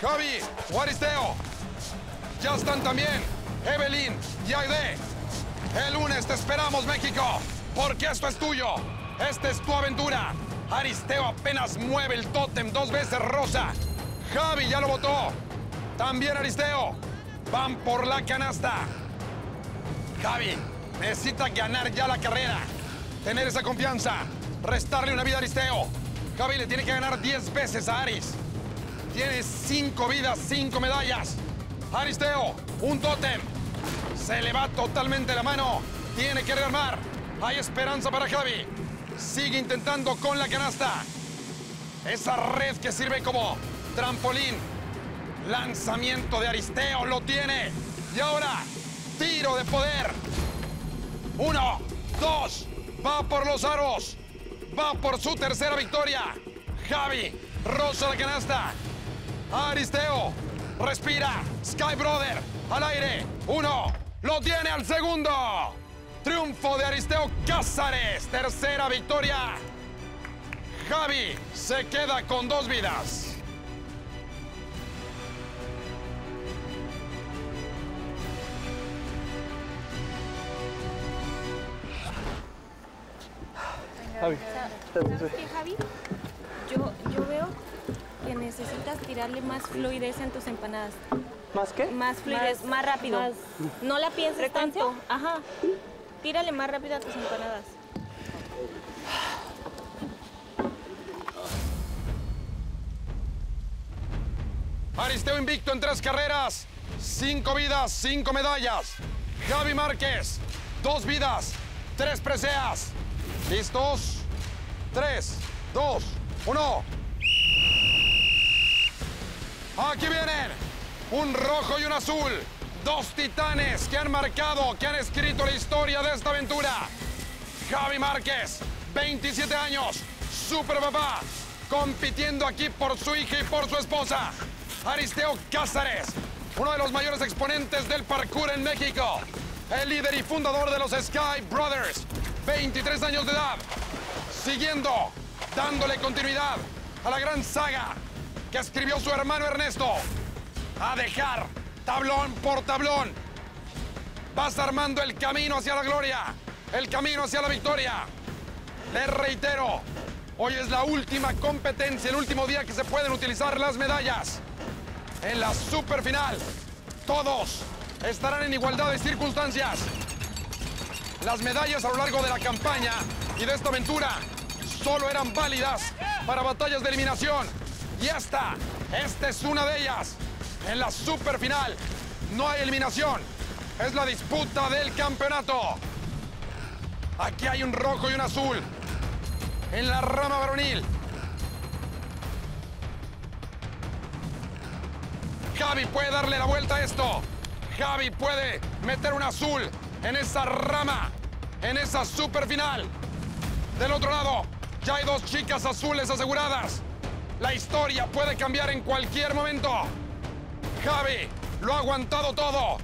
Javi o Aristeo. Ya están también Evelyn y Aide. El lunes te esperamos, México, porque esto es tuyo. Esta es tu aventura. Aristeo apenas mueve el tótem dos veces rosa. Javi ya lo votó. También Aristeo. Van por la canasta. Javi necesita ganar ya la carrera. Tener esa confianza. Restarle una vida a Aristeo. Javi le tiene que ganar 10 veces a Aris. Tiene 5 vidas, 5 medallas. Aristeo, un tótem. Se le va totalmente la mano. Tiene que rearmar. Hay esperanza para Javi. Sigue intentando con la canasta. Esa red que sirve como trampolín. Lanzamiento de Aristeo, lo tiene. Y ahora, tiro de poder. Uno, dos, va por los aros. Va por su tercera victoria. Javi, rosa la canasta. Aristeo, respira. Sky Brother, al aire. Uno, lo tiene al segundo. Triunfo de Aristeo Cázares, tercera victoria. Javi se queda con dos vidas. Javi, ¿Sabes qué, Javi? Yo, yo veo que necesitas tirarle más fluidez en tus empanadas. ¿más qué? Más fluidez, más, rápido. No la pienses tanto. Ajá. Tírale más rápido a tus empanadas. Aristeo invicto en tres carreras. Cinco vidas, cinco medallas. Javi Márquez, dos vidas, tres preseas. ¿Listos? Tres, dos, uno. Aquí vienen. Un rojo y un azul. Dos titanes que han marcado, que han escrito la historia de esta aventura. Javi Márquez, 27 años, super papá, compitiendo aquí por su hija y por su esposa. Aristeo Cázares, uno de los mayores exponentes del parkour en México. El líder y fundador de los Sky Brothers, 23 años de edad. Siguiendo, dándole continuidad a la gran saga que escribió su hermano Ernesto. A dejar tablón por tablón. Vas armando el camino hacia la gloria, el camino hacia la victoria. Les reitero, hoy es la última competencia, el último día que se pueden utilizar las medallas. En la super final, todos estarán en igualdad de circunstancias. Las medallas a lo largo de la campaña y de esta aventura solo eran válidas para batallas de eliminación. Y esta, esta es una de ellas. En la super final no hay eliminación. Es la disputa del campeonato. Aquí hay un rojo y un azul. En la rama varonil. Javi puede darle la vuelta a esto. Javi puede meter un azul en esa rama, en esa super final. Del otro lado, ya hay dos chicas azules aseguradas. La historia puede cambiar en cualquier momento. Javi lo ha aguantado todo.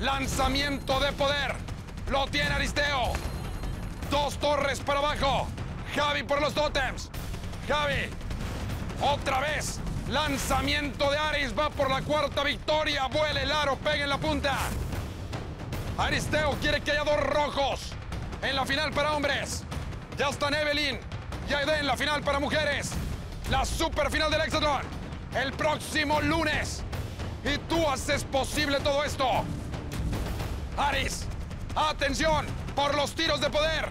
Lanzamiento de poder. Lo tiene Aristeo. Dos torres para abajo. Javi por los tótems. Javi. Otra vez. Lanzamiento de Aris. Va por la cuarta victoria. Vuela el aro. Pega en la punta. Aristeo quiere que haya dos rojos. En la final para hombres. Ya están Evelyn y Aide en la final para mujeres. La super final del Hexatlón. El próximo lunes. Y tú haces posible todo esto. Aris, atención por los tiros de poder.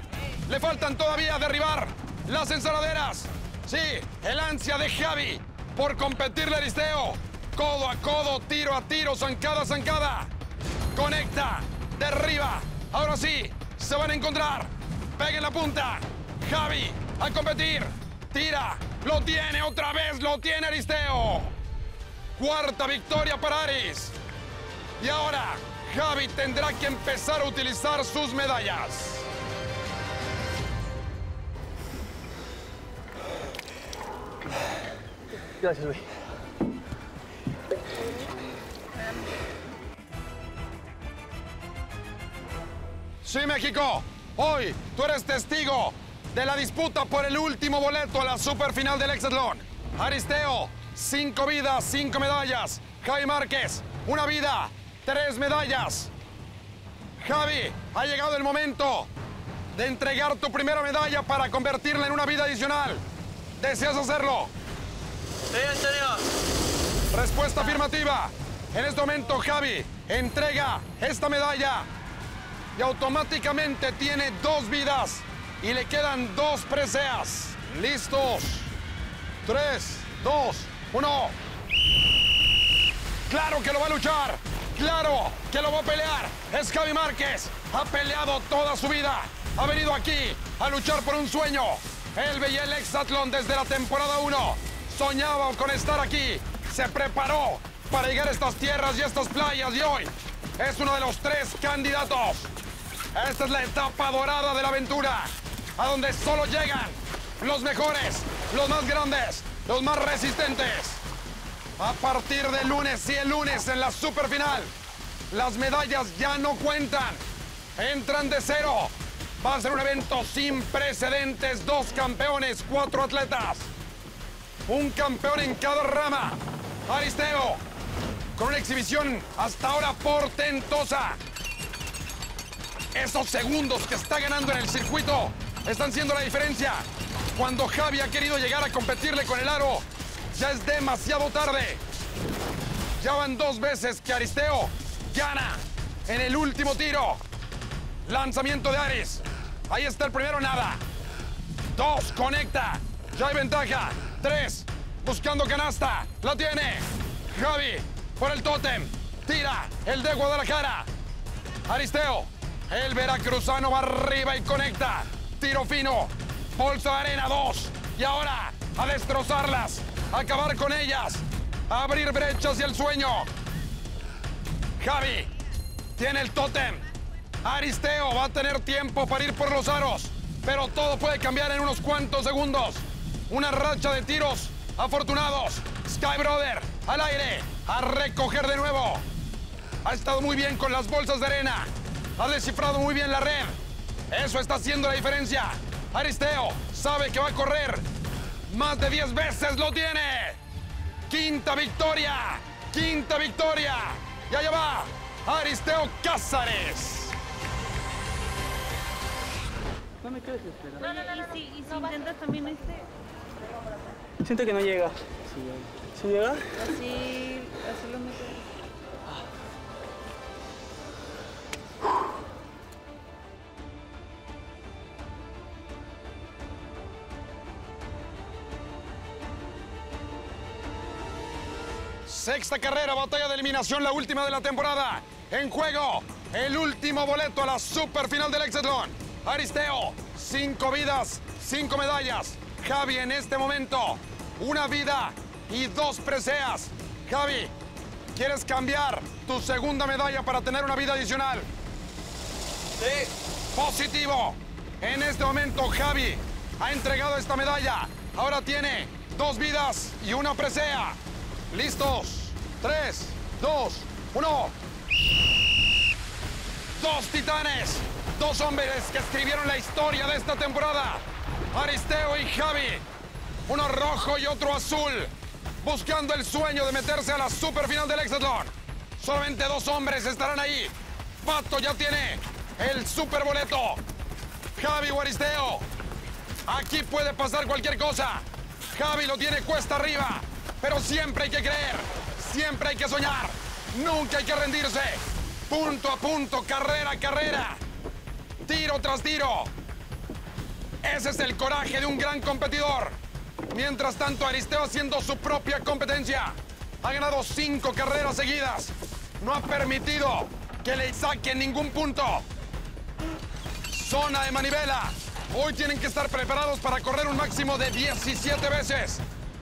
Le faltan todavía derribar las ensaladeras. Sí, el ansia de Javi por competirle a Aristeo. Codo a codo, tiro a tiro, zancada a zancada. Conecta, derriba. Ahora sí, se van a encontrar. Peguen la punta. Javi, a competir. Tira, lo tiene otra vez, lo tiene Aristeo. Cuarta victoria para Aris. Y ahora, Javi tendrá que empezar a utilizar sus medallas. Gracias, güey. Sí, México. Hoy tú eres testigo de la disputa por el último boleto a la superfinal del Hexatlón. Aristeo, cinco vidas, cinco medallas. Javi Márquez, una vida, tres medallas. Javi, ha llegado el momento de entregar tu primera medalla para convertirla en una vida adicional. ¿Deseas hacerlo? Sí, Antonio. Respuesta afirmativa. En este momento Javi entrega esta medalla y automáticamente tiene dos vidas y le quedan dos preseas. ¿Listos? Tres, dos, uno. Claro que lo va a luchar. Claro que lo va a pelear. Es Javi Márquez. Ha peleado toda su vida. Ha venido aquí a luchar por un sueño. Él veía el Exatlón desde la temporada 1. Soñaba con estar aquí. Se preparó para llegar a estas tierras y a estas playas y hoy es uno de los tres candidatos. Esta es la etapa dorada de la aventura, a donde solo llegan los mejores, los más grandes, los más resistentes. A partir del lunes y el lunes en la superfinal, las medallas ya no cuentan. Entran de cero. Va a ser un evento sin precedentes. Dos campeones, cuatro atletas. Un campeón en cada rama. Aristeo, con una exhibición hasta ahora portentosa. Esos segundos que está ganando en el circuito están siendo la diferencia. Cuando Javi ha querido llegar a competirle con el aro, ya es demasiado tarde. Ya van dos veces que Aristeo gana en el último tiro. Lanzamiento de Aris. Ahí está el primero, nada. Dos, conecta. Ya hay ventaja. Tres, buscando canasta. La tiene. Javi, por el tótem. Tira el de Guadalajara. Aristeo, el veracruzano va arriba y conecta. Tiro fino. Bolsa de arena, dos. Y ahora, a destrozarlas. A acabar con ellas. A abrir brechas y el sueño. Javi, tiene el tótem. Aristeo va a tener tiempo para ir por los aros. Pero todo puede cambiar en unos cuantos segundos. Una racha de tiros afortunados. Sky Brother, al aire. A recoger de nuevo. Ha estado muy bien con las bolsas de arena. Ha descifrado muy bien la red. Eso está haciendo la diferencia. Aristeo sabe que va a correr. Más de 10 veces lo tiene. Quinta victoria. Quinta victoria. Y allá va Aristeo Cázares. No me quieres esperar. Oye, ¿y si, y si intentas también este? Siento que no llega. ¿Sí llega? Así, así lo Sexta carrera, batalla de eliminación, la última de la temporada. En juego, el último boleto a la superfinal del Hexatlón. Aristeo, cinco vidas, cinco medallas. Javi, en este momento, una vida y dos preseas. Javi, ¿quieres cambiar tu segunda medalla para tener una vida adicional? Sí. Positivo. En este momento, Javi ha entregado esta medalla. Ahora tiene dos vidas y una presea. ¿Listos? Tres, dos, uno. Dos titanes. Dos hombres que escribieron la historia de esta temporada. Aristeo y Javi. Uno rojo y otro azul. Buscando el sueño de meterse a la superfinal del Hexatlón. Solamente dos hombres estarán ahí. Pato ya tiene el super boleto. Javi o Aristeo. Aquí puede pasar cualquier cosa. Javi lo tiene cuesta arriba. Pero siempre hay que creer. Siempre hay que soñar. Nunca hay que rendirse. Punto a punto, carrera a carrera. Tiro tras tiro. Ese es el coraje de un gran competidor. Mientras tanto, Aristeo haciendo su propia competencia. Ha ganado cinco carreras seguidas. No ha permitido que le saquen ningún punto. Zona de manivela. Hoy tienen que estar preparados para correr un máximo de 17 veces.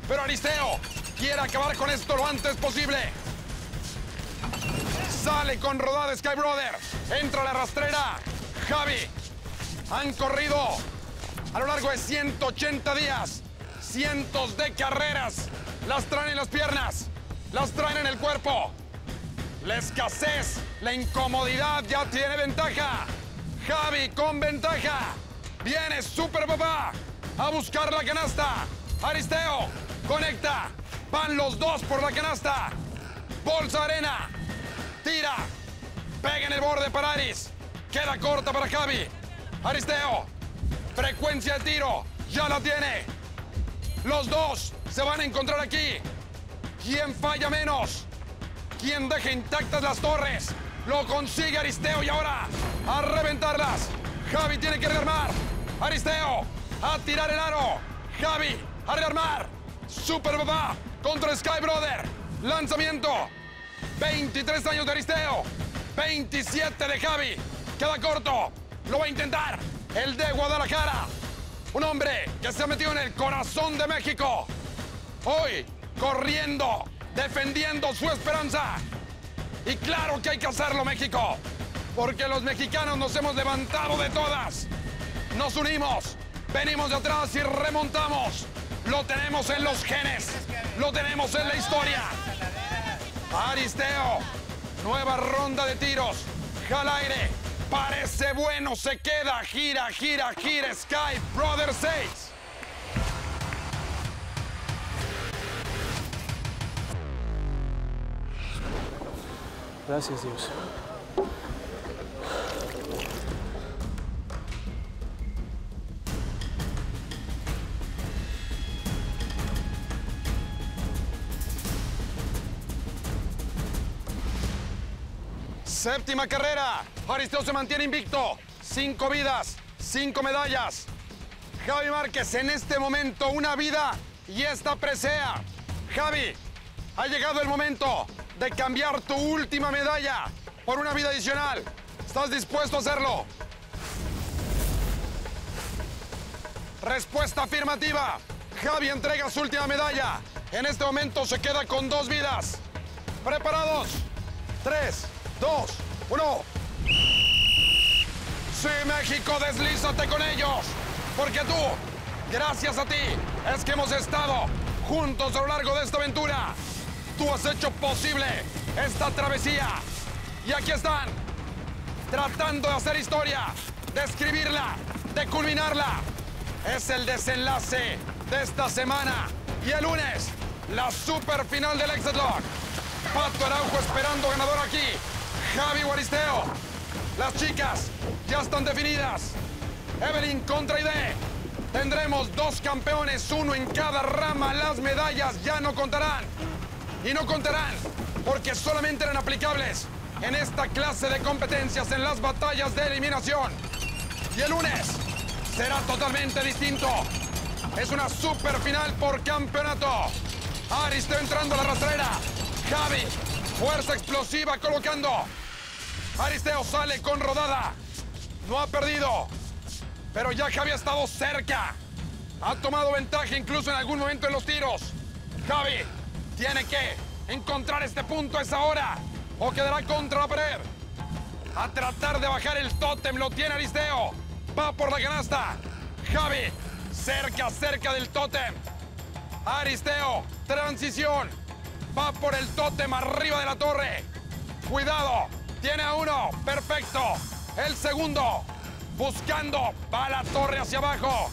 Pero Aristeo quiere acabar con esto lo antes posible. Sale con rodada Sky Brother. Entra la rastrera. Javi. Han corrido a lo largo de 180 días. Cientos de carreras. Las traen en las piernas. Las traen en el cuerpo. La escasez, la incomodidad ya tiene ventaja. Javi con ventaja. Viene Super Papá a buscar la canasta. Aristeo Conecta. Van los dos por la canasta. Bolsa arena. Tira. Pega en el borde para Aris. Queda corta para Javi. Aristeo. Frecuencia de tiro. Ya la tiene. Los dos se van a encontrar aquí. ¿Quién falla menos? ¿Quién deja intactas las torres? Lo consigue Aristeo y ahora a reventarlas. Javi tiene que rearmar. Aristeo a tirar el aro. Javi a rearmar. Super contra Sky Brother. Lanzamiento. 23 años de Aristeo. 27 de Javi. Queda corto. Lo va a intentar. El de Guadalajara. Un hombre que se ha metido en el corazón de México. Hoy, corriendo, defendiendo su esperanza. Y claro que hay que hacerlo, México. Porque los mexicanos nos hemos levantado de todas. Nos unimos, venimos de atrás y remontamos. Lo tenemos en los genes. Lo tenemos en la historia. Aristeo. Nueva ronda de tiros. Jala aire. Parece bueno. Se queda. Gira, gira, gira. Sky Brother 6. Gracias, Dios. Séptima carrera. Aristeo se mantiene invicto. Cinco vidas, cinco medallas. Javi Márquez en este momento una vida y esta presea. Javi, ha llegado el momento de cambiar tu última medalla por una vida adicional. ¿Estás dispuesto a hacerlo? Respuesta afirmativa. Javi entrega su última medalla. En este momento se queda con dos vidas. ¿Preparados? Tres, dos, uno. Sí, México, deslízate con ellos. Porque tú, gracias a ti, es que hemos estado juntos a lo largo de esta aventura. Tú has hecho posible esta travesía. Y aquí están, tratando de hacer historia, de escribirla, de culminarla. Es el desenlace de esta semana. Y el lunes, la super final del Exetlog. Pato Araujo esperando ganador aquí. Javi Guaristeo. Las chicas ya están definidas. Evelyn contra Ide. Tendremos dos campeones, uno en cada rama. Las medallas ya no contarán. Y no contarán porque solamente eran aplicables en esta clase de competencias en las batallas de eliminación. Y el lunes será totalmente distinto. Es una super final por campeonato. Aristeo entrando a la rastrera. Javi, fuerza explosiva colocando. Aristeo sale con rodada. No ha perdido. Pero ya Javi ha estado cerca. Ha tomado ventaja incluso en algún momento en los tiros. Javi tiene que encontrar este punto a esa hora. O quedará contra la pared. A tratar de bajar el tótem. Lo tiene Aristeo. Va por la canasta. Javi, cerca, cerca del tótem. Aristeo, transición. Va por el tótem arriba de la torre. Cuidado, tiene a uno. Perfecto. El segundo. Buscando. Va la torre hacia abajo.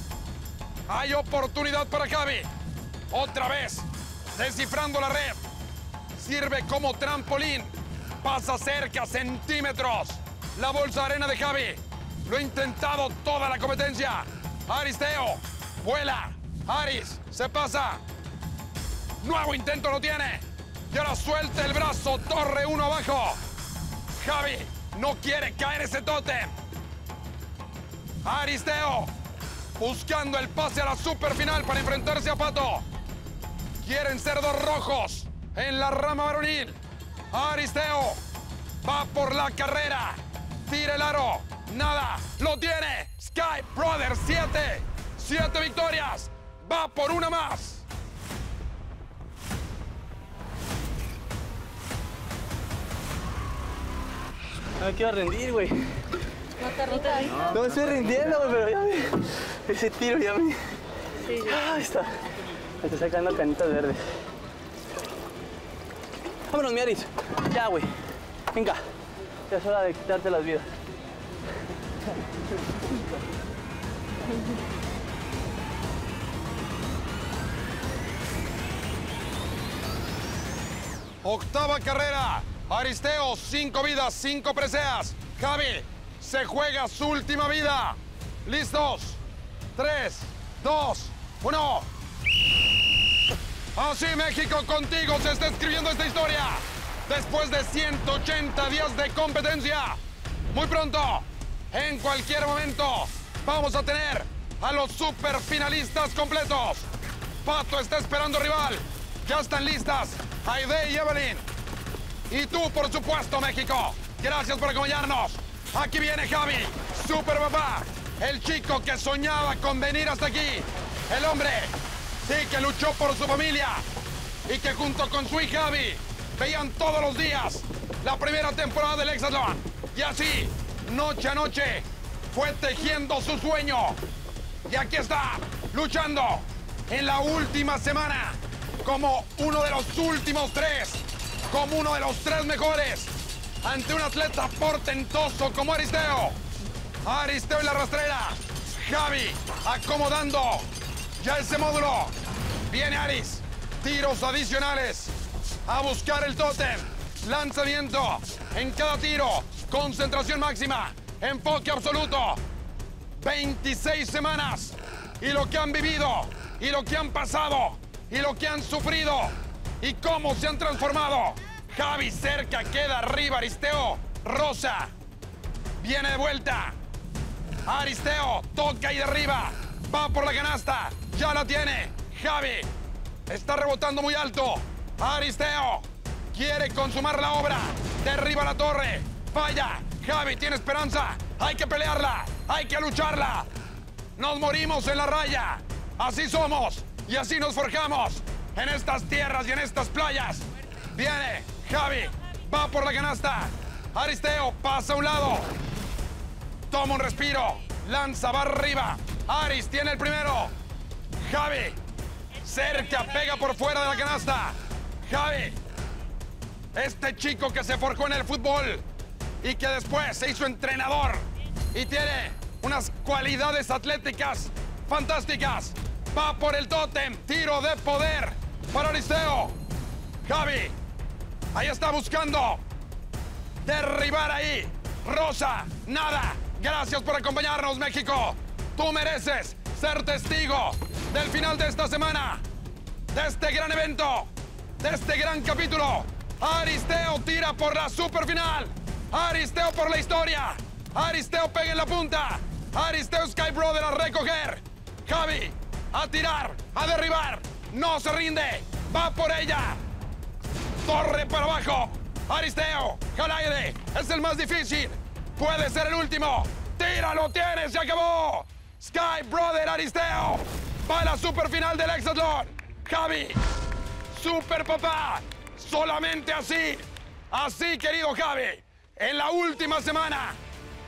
Hay oportunidad para Javi. Otra vez. Descifrando la red. Sirve como trampolín. Pasa cerca centímetros. La bolsa de arena de Javi. Lo ha intentado toda la competencia. Aristeo. Vuela. Aris. Se pasa. Nuevo intento lo tiene. Y ahora suelta el brazo. Torre uno abajo. Javi no quiere caer ese tótem. Aristeo buscando el pase a la super final para enfrentarse a Pato. Quieren ser dos rojos en la rama varonil. Aristeo va por la carrera. Tira el aro. Nada. Lo tiene. Sky Brothers 7. 7 victorias. Va por una más. No me quiero rendir, güey. No te rindas. No me estoy rindiendo, güey, pero ya me... Ese tiro ya me... Sí, sí. Ah, está. Me está sacando canitas verdes. Vámonos, mi Aris. Ya, güey. Venga. Ya es hora de quitarte las vidas. Octava carrera. Aristeo, cinco vidas, cinco preseas. Javi, se juega su última vida. ¿Listos? Tres, dos, uno. Así México contigo se está escribiendo esta historia. Después de 180 días de competencia. Muy pronto, en cualquier momento, vamos a tener a los super finalistas completos. Pato está esperando rival. Ya están listas Aide y Evelyn. Y tú, por supuesto, México. Gracias por acompañarnos. Aquí viene Javi, super papá. El chico que soñaba con venir hasta aquí. El hombre, sí, que luchó por su familia. Y que junto con su hija Javi veían todos los días la primera temporada del Hexatlón. Y así, noche a noche, fue tejiendo su sueño. Y aquí está, luchando en la última semana como uno de los últimos tres, como uno de los tres mejores, ante un atleta portentoso como Aristeo. Aristeo en la rastrera, Javi acomodando ya ese módulo. Viene Aris, tiros adicionales a buscar el tótem, lanzamiento en cada tiro, concentración máxima, enfoque absoluto. 26 semanas y lo que han vivido y lo que han pasado y lo que han sufrido y cómo se han transformado. Javi cerca, queda arriba Aristeo. Rosa viene de vuelta. Aristeo toca y derriba. Va por la canasta. Ya la tiene. Javi está rebotando muy alto. Aristeo quiere consumar la obra. Derriba la torre. Falla. Javi tiene esperanza. Hay que pelearla. Hay que lucharla. Nos morimos en la raya. Así somos. Y así nos forjamos en estas tierras y en estas playas. Viene Javi, va por la canasta. Aristeo pasa a un lado. Toma un respiro. Lanza, va arriba. Aris tiene el primero. Javi, cerca, pega por fuera de la canasta. Javi, este chico que se forjó en el fútbol y que después se hizo entrenador y tiene unas cualidades atléticas fantásticas. Va por el tótem. Tiro de poder para Aristeo. Javi. Ahí está buscando. Derribar ahí. Rosa. Nada. Gracias por acompañarnos, México. Tú mereces ser testigo del final de esta semana. De este gran evento. De este gran capítulo. Aristeo tira por la super final. Aristeo por la historia. Aristeo pega en la punta. Aristeo Sky Brother a recoger. Javi a tirar, a derribar. No se rinde. Va por ella. Torre para abajo. Aristeo, aire. Es el más difícil. Puede ser el último. Tira, lo tiene, se acabó. Sky Brother Aristeo. Va a la super final del Hexatlón. Javi. Super papá. Solamente así. Así, querido Javi. En la última semana.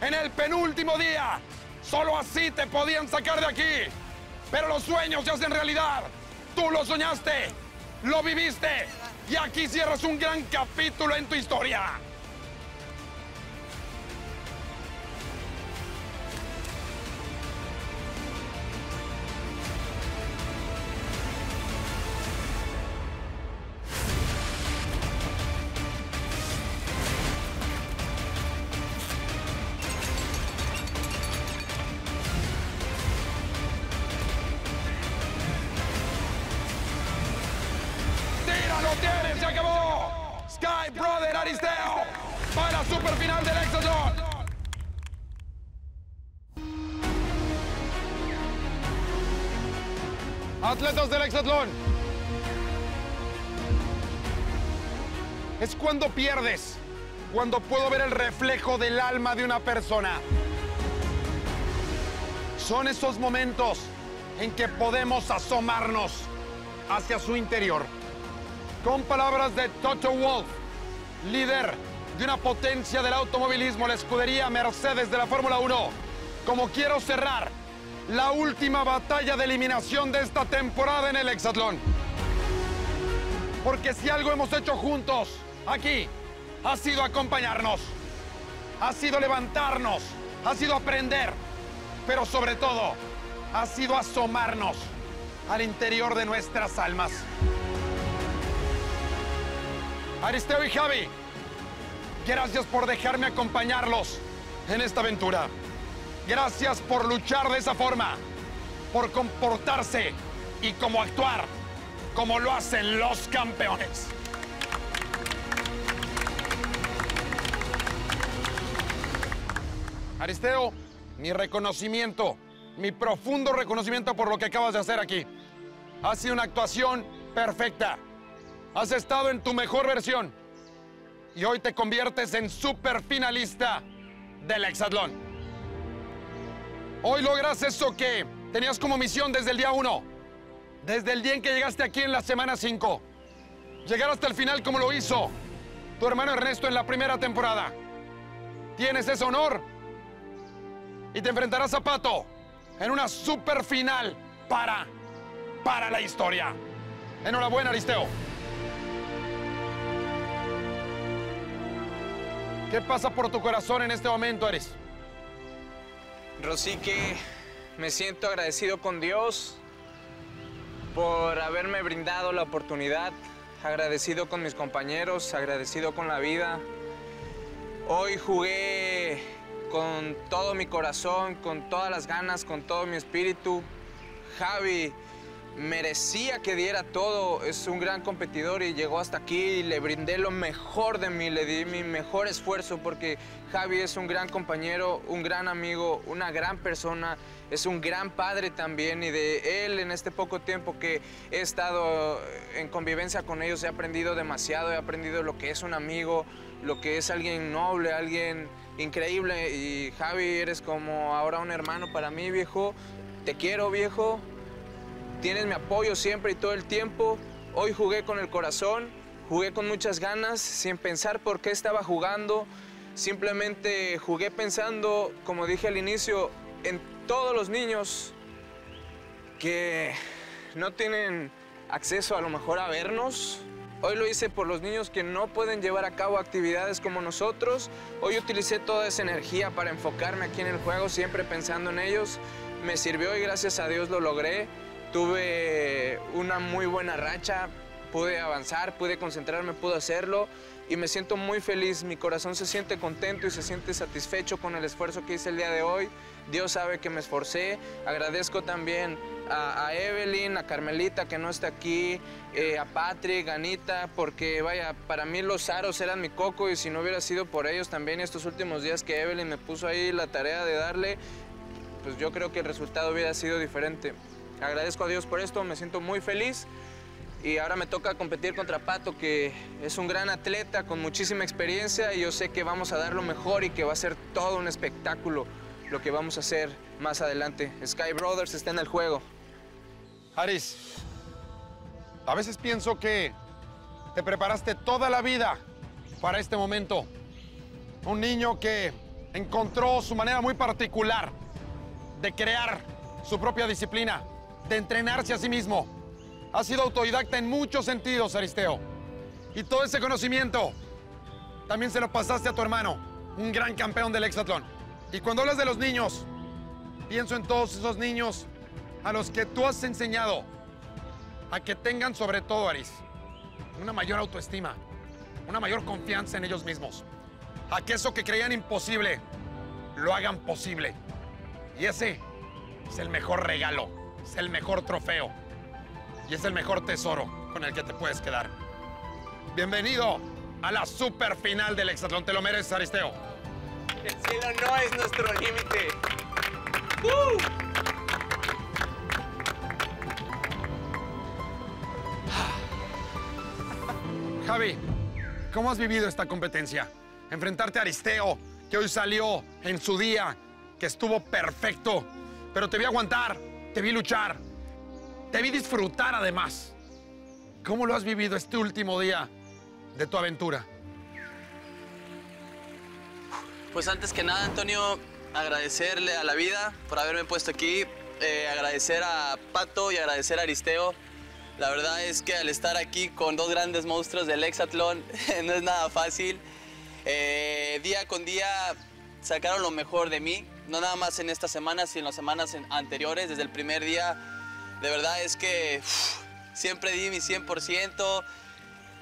En el penúltimo día. Solo así te podían sacar de aquí. Pero los sueños se hacen realidad. Tú lo soñaste, lo viviste y aquí cierras un gran capítulo en tu historia. Es cuando pierdes, cuando puedo ver el reflejo del alma de una persona. Son esos momentos en que podemos asomarnos hacia su interior. Con palabras de Toto Wolff, líder de una potencia del automovilismo, la escudería Mercedes de la Fórmula 1, como quiero cerrar la última batalla de eliminación de esta temporada en el Hexatlón. Porque si algo hemos hecho juntos aquí, ha sido acompañarnos, ha sido levantarnos, ha sido aprender, pero sobre todo, ha sido asomarnos al interior de nuestras almas. Aristeo y Javi, gracias por dejarme acompañarlos en esta aventura. Gracias por luchar de esa forma, por comportarse y como actuar como lo hacen los campeones. Aristeo, mi reconocimiento, mi profundo reconocimiento por lo que acabas de hacer aquí. Ha sido una actuación perfecta. Has estado en tu mejor versión. Y hoy te conviertes en super finalista del Hexatlón. Hoy logras eso que tenías como misión desde el día 1. Desde el día en que llegaste aquí en la semana 5. Llegar hasta el final como lo hizo tu hermano Ernesto en la primera temporada. Tienes ese honor y te enfrentarás a Pato en una super final para, para la historia. Enhorabuena, Aristeo. ¿Qué pasa por tu corazón en este momento, Aris? Rosique, me siento agradecido con Dios por haberme brindado la oportunidad, agradecido con mis compañeros, agradecido con la vida. Hoy jugué con todo mi corazón, con todas las ganas, con todo mi espíritu. Javi merecía que diera todo, es un gran competidor y llegó hasta aquí le brindé lo mejor de mí, le di mi mejor esfuerzo porque Javi es un gran compañero, un gran amigo, una gran persona, es un gran padre también y de él en este poco tiempo que he estado en convivencia con ellos he aprendido demasiado, he aprendido lo que es un amigo, lo que es alguien noble, alguien increíble y Javi eres como ahora un hermano para mí, viejo. Te quiero, viejo. Tienes mi apoyo siempre y todo el tiempo. Hoy jugué con el corazón, jugué con muchas ganas, sin pensar por qué estaba jugando. Simplemente jugué pensando, como dije al inicio, en todos los niños que no tienen acceso a lo mejor a vernos. Hoy lo hice por los niños que no pueden llevar a cabo actividades como nosotros. Hoy utilicé toda esa energía para enfocarme aquí en el juego, siempre pensando en ellos. Me sirvió y gracias a Dios lo logré. Tuve una muy buena racha, pude avanzar, pude concentrarme, pude hacerlo y me siento muy feliz. Mi corazón se siente contento y se siente satisfecho con el esfuerzo que hice el día de hoy. Dios sabe que me esforcé. Agradezco también a, a Evelyn, a Carmelita que no está aquí, eh, a Patrick, a Anita, porque vaya, para mí los aros eran mi coco y si no hubiera sido por ellos también estos últimos días que Evelyn me puso ahí la tarea de darle, pues yo creo que el resultado hubiera sido diferente. Agradezco a Dios por esto, me siento muy feliz. Y ahora me toca competir contra Pato, que es un gran atleta con muchísima experiencia y yo sé que vamos a dar lo mejor y que va a ser todo un espectáculo lo que vamos a hacer más adelante. Sky Brothers está en el juego. Aris, a veces pienso que te preparaste toda la vida para este momento. Un niño que encontró su manera muy particular de crear su propia disciplina, de entrenarse a sí mismo. Ha sido autodidacta en muchos sentidos, Aristeo. Y todo ese conocimiento también se lo pasaste a tu hermano, un gran campeón del hexatlón. Y cuando hablas de los niños, pienso en todos esos niños a los que tú has enseñado a que tengan sobre todo, Aris, una mayor autoestima, una mayor confianza en ellos mismos. A que eso que creían imposible, lo hagan posible. Y ese es el mejor regalo, es el mejor trofeo y es el mejor tesoro con el que te puedes quedar. Bienvenido a la super final del Hexatlón. Te lo mereces, Aristeo. El cielo no es nuestro límite. Javi, ¿cómo has vivido esta competencia? Enfrentarte a Aristeo, que hoy salió en su día, que estuvo perfecto, pero te vi aguantar, te vi luchar, te vi disfrutar además. ¿Cómo lo has vivido este último día de tu aventura? Pues antes que nada, Antonio, agradecerle a la vida por haberme puesto aquí, eh, agradecer a Pato y agradecer a Aristeo. La verdad es que al estar aquí con dos grandes monstruos del hexatlón no es nada fácil. Eh, día con día sacaron lo mejor de mí, no nada más en esta semana, sino en las semanas anteriores, desde el primer día. De verdad es que siempre di mi 100%.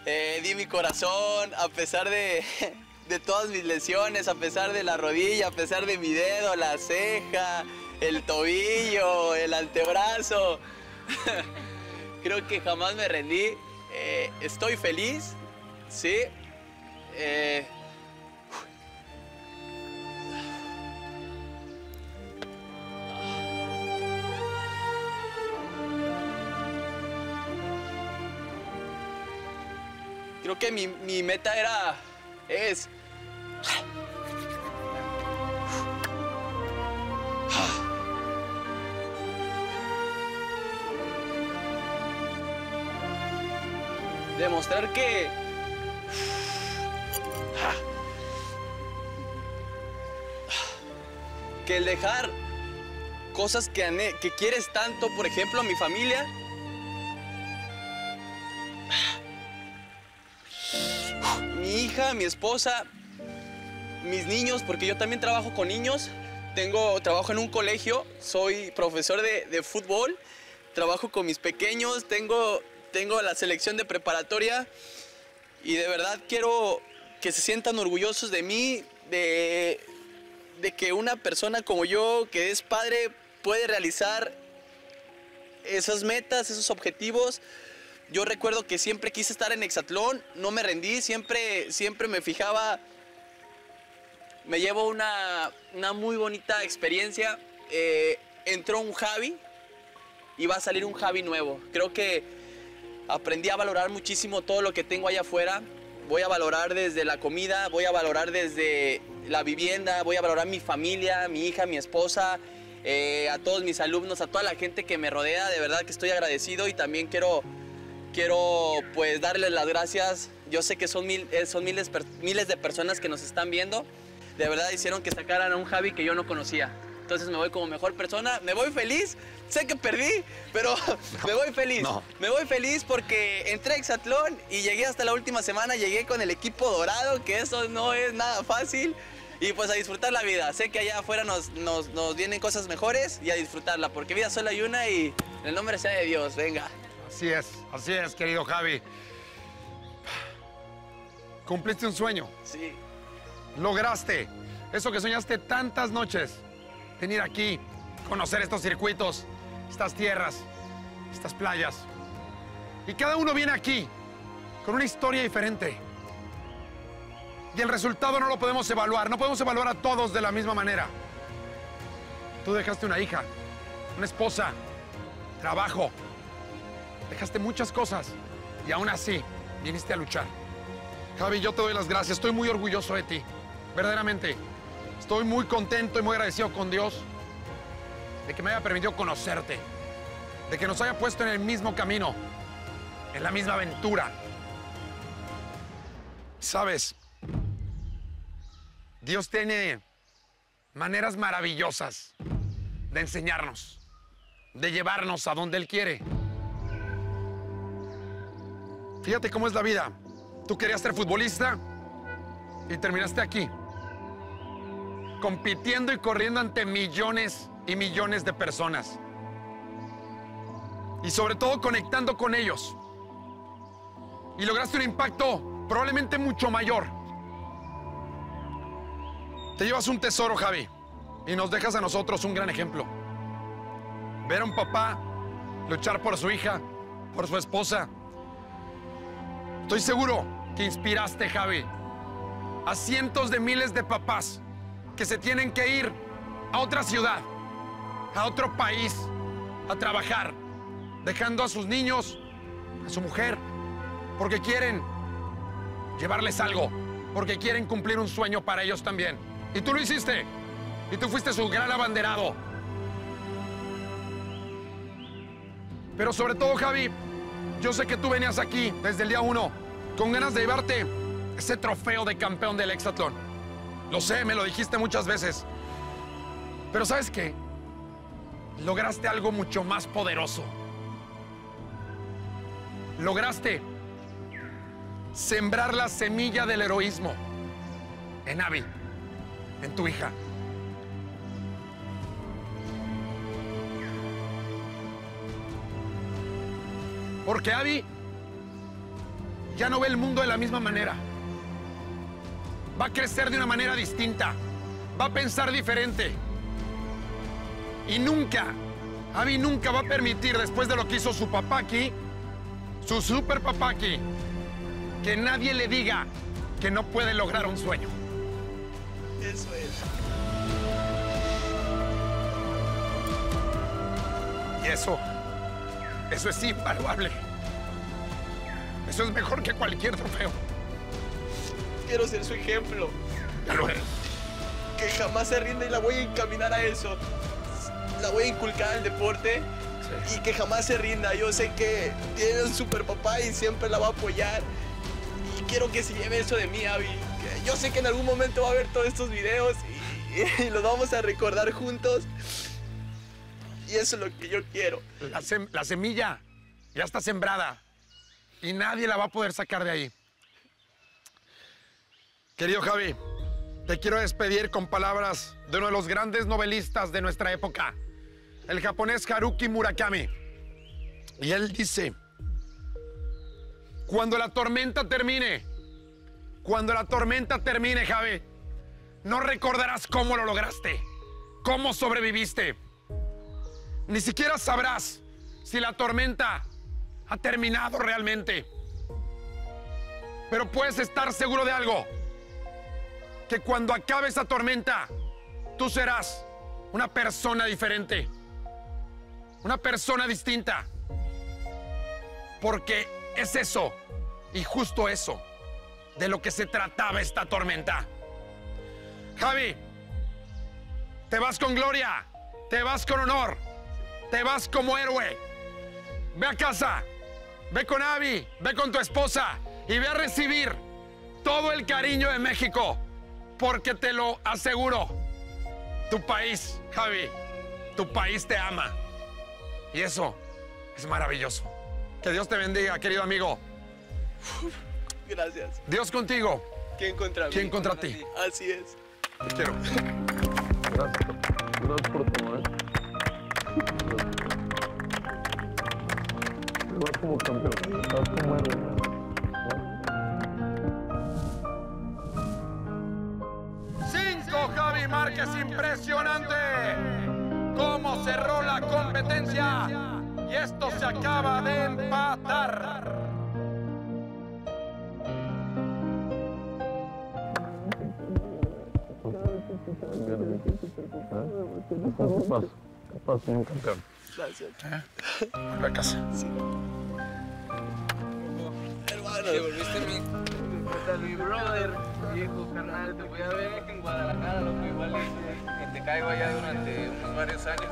Eh, di mi corazón a pesar de, de todas mis lesiones, a pesar de la rodilla, a pesar de mi dedo, la ceja, el tobillo, el antebrazo. Creo que jamás me rendí. Eh, estoy feliz, sí. Eh, creo que mi, mi meta era, es... Demostrar que... Que el dejar cosas que, ane- que quieres tanto, por ejemplo, mi familia, mi hija, mi esposa, mis niños, porque yo también trabajo con niños. Tengo, trabajo en un colegio, soy profesor de, de fútbol, trabajo con mis pequeños, tengo, tengo la selección de preparatoria y de verdad quiero que se sientan orgullosos de mí, de, de que una persona como yo, que es padre, puede realizar esas metas, esos objetivos. Yo recuerdo que siempre quise estar en Hexatlón, no me rendí, siempre, siempre me fijaba. Me llevo una, una muy bonita experiencia. Eh, entró un Javi y va a salir un Javi nuevo. Creo que aprendí a valorar muchísimo todo lo que tengo allá afuera. Voy a valorar desde la comida, voy a valorar desde la vivienda, voy a valorar mi familia, mi hija, mi esposa, eh, a todos mis alumnos, a toda la gente que me rodea. De verdad que estoy agradecido y también quiero quiero pues darles las gracias. Yo sé que son, mil, eh, son miles, miles de personas que nos están viendo. De verdad hicieron que sacaran a un Javi que yo no conocía. Entonces me voy como mejor persona, me voy feliz. Sé que perdí, pero me voy feliz. No. Me voy feliz porque entré a Exatlón y llegué hasta la última semana. Llegué con el equipo dorado, que eso no es nada fácil. Y pues a disfrutar la vida. Sé que allá afuera nos, nos, nos vienen cosas mejores y a disfrutarla, porque vida solo hay una y en el nombre sea de Dios. Venga. Así es, así es, querido Javi. Cumpliste un sueño, Sí. lograste eso que soñaste tantas noches. Venir aquí, conocer estos circuitos, estas tierras, estas playas. Y cada uno viene aquí con una historia diferente. Y el resultado no lo podemos evaluar, no podemos evaluar a todos de la misma manera. Tú dejaste una hija, una esposa, trabajo, dejaste muchas cosas y aún así viniste a luchar. Javi, yo te doy las gracias, estoy muy orgulloso de ti, verdaderamente. Estoy muy contento y muy agradecido con Dios de que me haya permitido conocerte, de que nos haya puesto en el mismo camino, en la misma aventura. Sabes, Dios tiene maneras maravillosas de enseñarnos, de llevarnos a donde Él quiere. Fíjate cómo es la vida. Tú querías ser futbolista y terminaste aquí, compitiendo y corriendo ante millones y millones de personas. Y sobre todo conectando con ellos. Y lograste un impacto probablemente mucho mayor. Te llevas un tesoro, Javi, y nos dejas a nosotros un gran ejemplo. Ver a un papá luchar por su hija, por su esposa. Estoy seguro que inspiraste, Javi, a cientos de miles de papás que se tienen que ir a otra ciudad, a otro país, a trabajar, dejando a sus niños, a su mujer, porque quieren llevarles algo, porque quieren cumplir un sueño para ellos también. Y tú lo hiciste, y tú fuiste su gran abanderado. Pero sobre todo, Javi, yo sé que tú venías aquí desde el día uno con ganas de llevarte ese trofeo de campeón del hexatlón. Lo sé, me lo dijiste muchas veces. Pero ¿sabes qué? Lograste algo mucho más poderoso. Lograste sembrar la semilla del heroísmo en Abby, en tu hija. Porque Abby ya no ve el mundo de la misma manera. Va a crecer de una manera distinta. Va a pensar diferente. Y nunca, Abby nunca va a permitir, después de lo que hizo su papá aquí, su super papá aquí, que nadie le diga que no puede lograr un sueño. Eso es. Y eso, eso es invaluable. Eso es mejor que cualquier trofeo. Quiero ser su ejemplo. Ya lo eres. Que jamás se rinde y la voy a encaminar a eso. La voy a inculcar al deporte y que jamás se rinda. Yo sé que tiene un super papá y siempre la va a apoyar. Y quiero que se lleve eso de mí, Abby. Yo sé que en algún momento va a ver todos estos videos y, y los vamos a recordar juntos. Eso es lo que yo quiero. La, la semilla ya está sembrada y nadie la va a poder sacar de ahí. Querido Javi, te quiero despedir con palabras de uno de los grandes novelistas de nuestra época, el japonés Haruki Murakami. Y él dice, cuando la tormenta termine, cuando la tormenta termine, Javi, no recordarás cómo lo lograste, cómo sobreviviste. Ni siquiera sabrás si la tormenta ha terminado realmente. Pero puedes estar seguro de algo. Que cuando acabe esa tormenta, tú serás una persona diferente. Una persona distinta. Porque es eso, y justo eso, de lo que se trataba esta tormenta. Javi, te vas con gloria, te vas con honor, te vas como héroe. Ve a casa, ve con Abby, ve con tu esposa y ve a recibir todo el cariño de México, porque te lo aseguro, tu país, Javi, tu país te ama. Y eso es maravilloso. Que Dios te bendiga, querido amigo. Gracias. Dios contigo. ¿Quién contra mí? ¿Quién contra ti? Así es. Te quiero. Gracias. Gracias por como campeón, vas como héroe. Cinco, Javi Márquez, impresionante. Cómo cerró la competencia. Y esto se acaba de empatar. ¿Qué pasa? ¿Qué campeón? Gracias. Vuelve a casa. Te volviste mi, mi brother, viejo carnal. Te voy a ver en Guadalajara, loco, igual que te caigo allá durante unos varios años.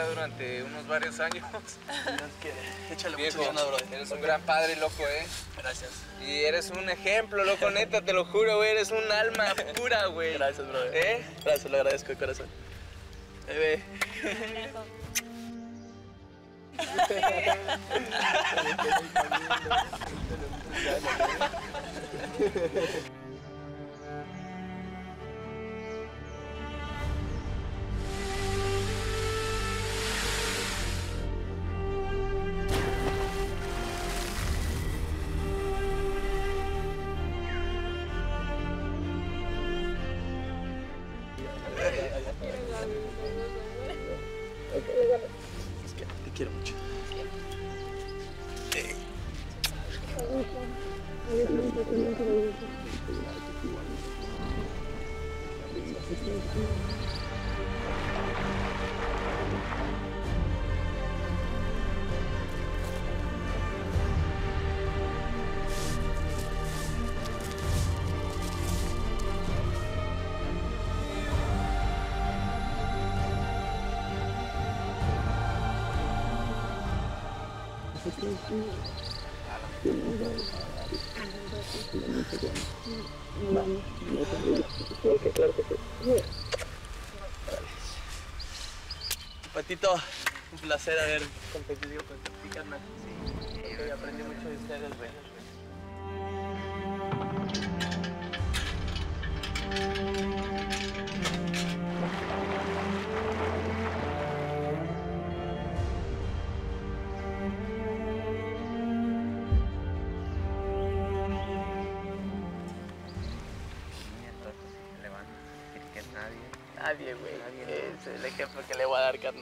Durante unos varios años. Échale Viejo, mucho ganas, brother. eres un gran padre, loco, ¿eh? Gracias. Y eres un ejemplo, loco, neta, te lo juro, güey. Eres un alma pura, güey. Gracias, brother. ¿Eh? Gracias, lo agradezco de corazón. Bebé. Patito, Un placer haber competido con ti, carnal. Sí, aprendí mucho de ustedes, güey.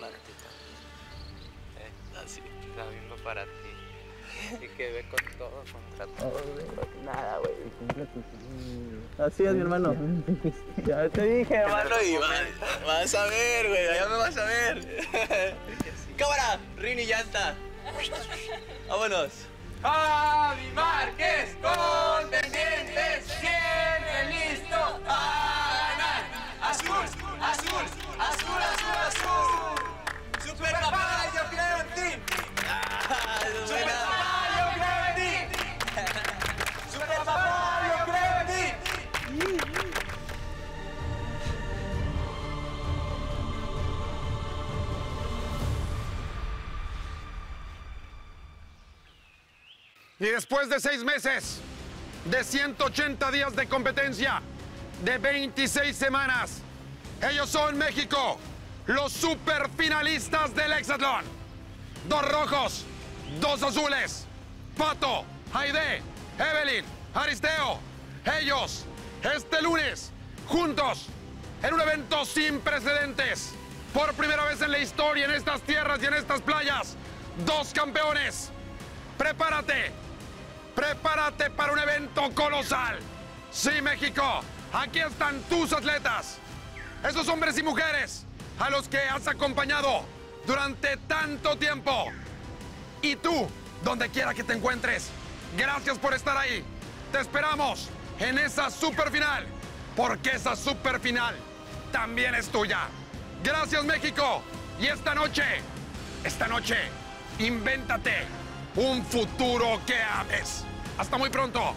Eh, Así. está viendo para ti. Así que ve con todo contra todo. Nada, güey. Así es, mi hermano. Ya te dije, hermano, y vas, vas a ver, güey. Ya me vas a ver. Cámara, Rini llanta. Vámonos. Javi Márquez, contendientes, siempre listo a Y después de seis meses, de 180 días de competencia, de 26 semanas, ellos son México, los superfinalistas del Hexatlón. Dos rojos, dos azules. Pato, Aide, Evelyn, Aristeo. Ellos, este lunes, juntos, en un evento sin precedentes. Por primera vez en la historia, en estas tierras y en estas playas, dos campeones. Prepárate, prepárate para un evento colosal. Sí, México, aquí están tus atletas. Esos hombres y mujeres a los que has acompañado durante tanto tiempo. Y tú, donde quiera que te encuentres, gracias por estar ahí. Te esperamos en esa super final, porque esa super final también es tuya. Gracias, México. Y esta noche, esta noche, invéntate un futuro que ames. Hasta muy pronto.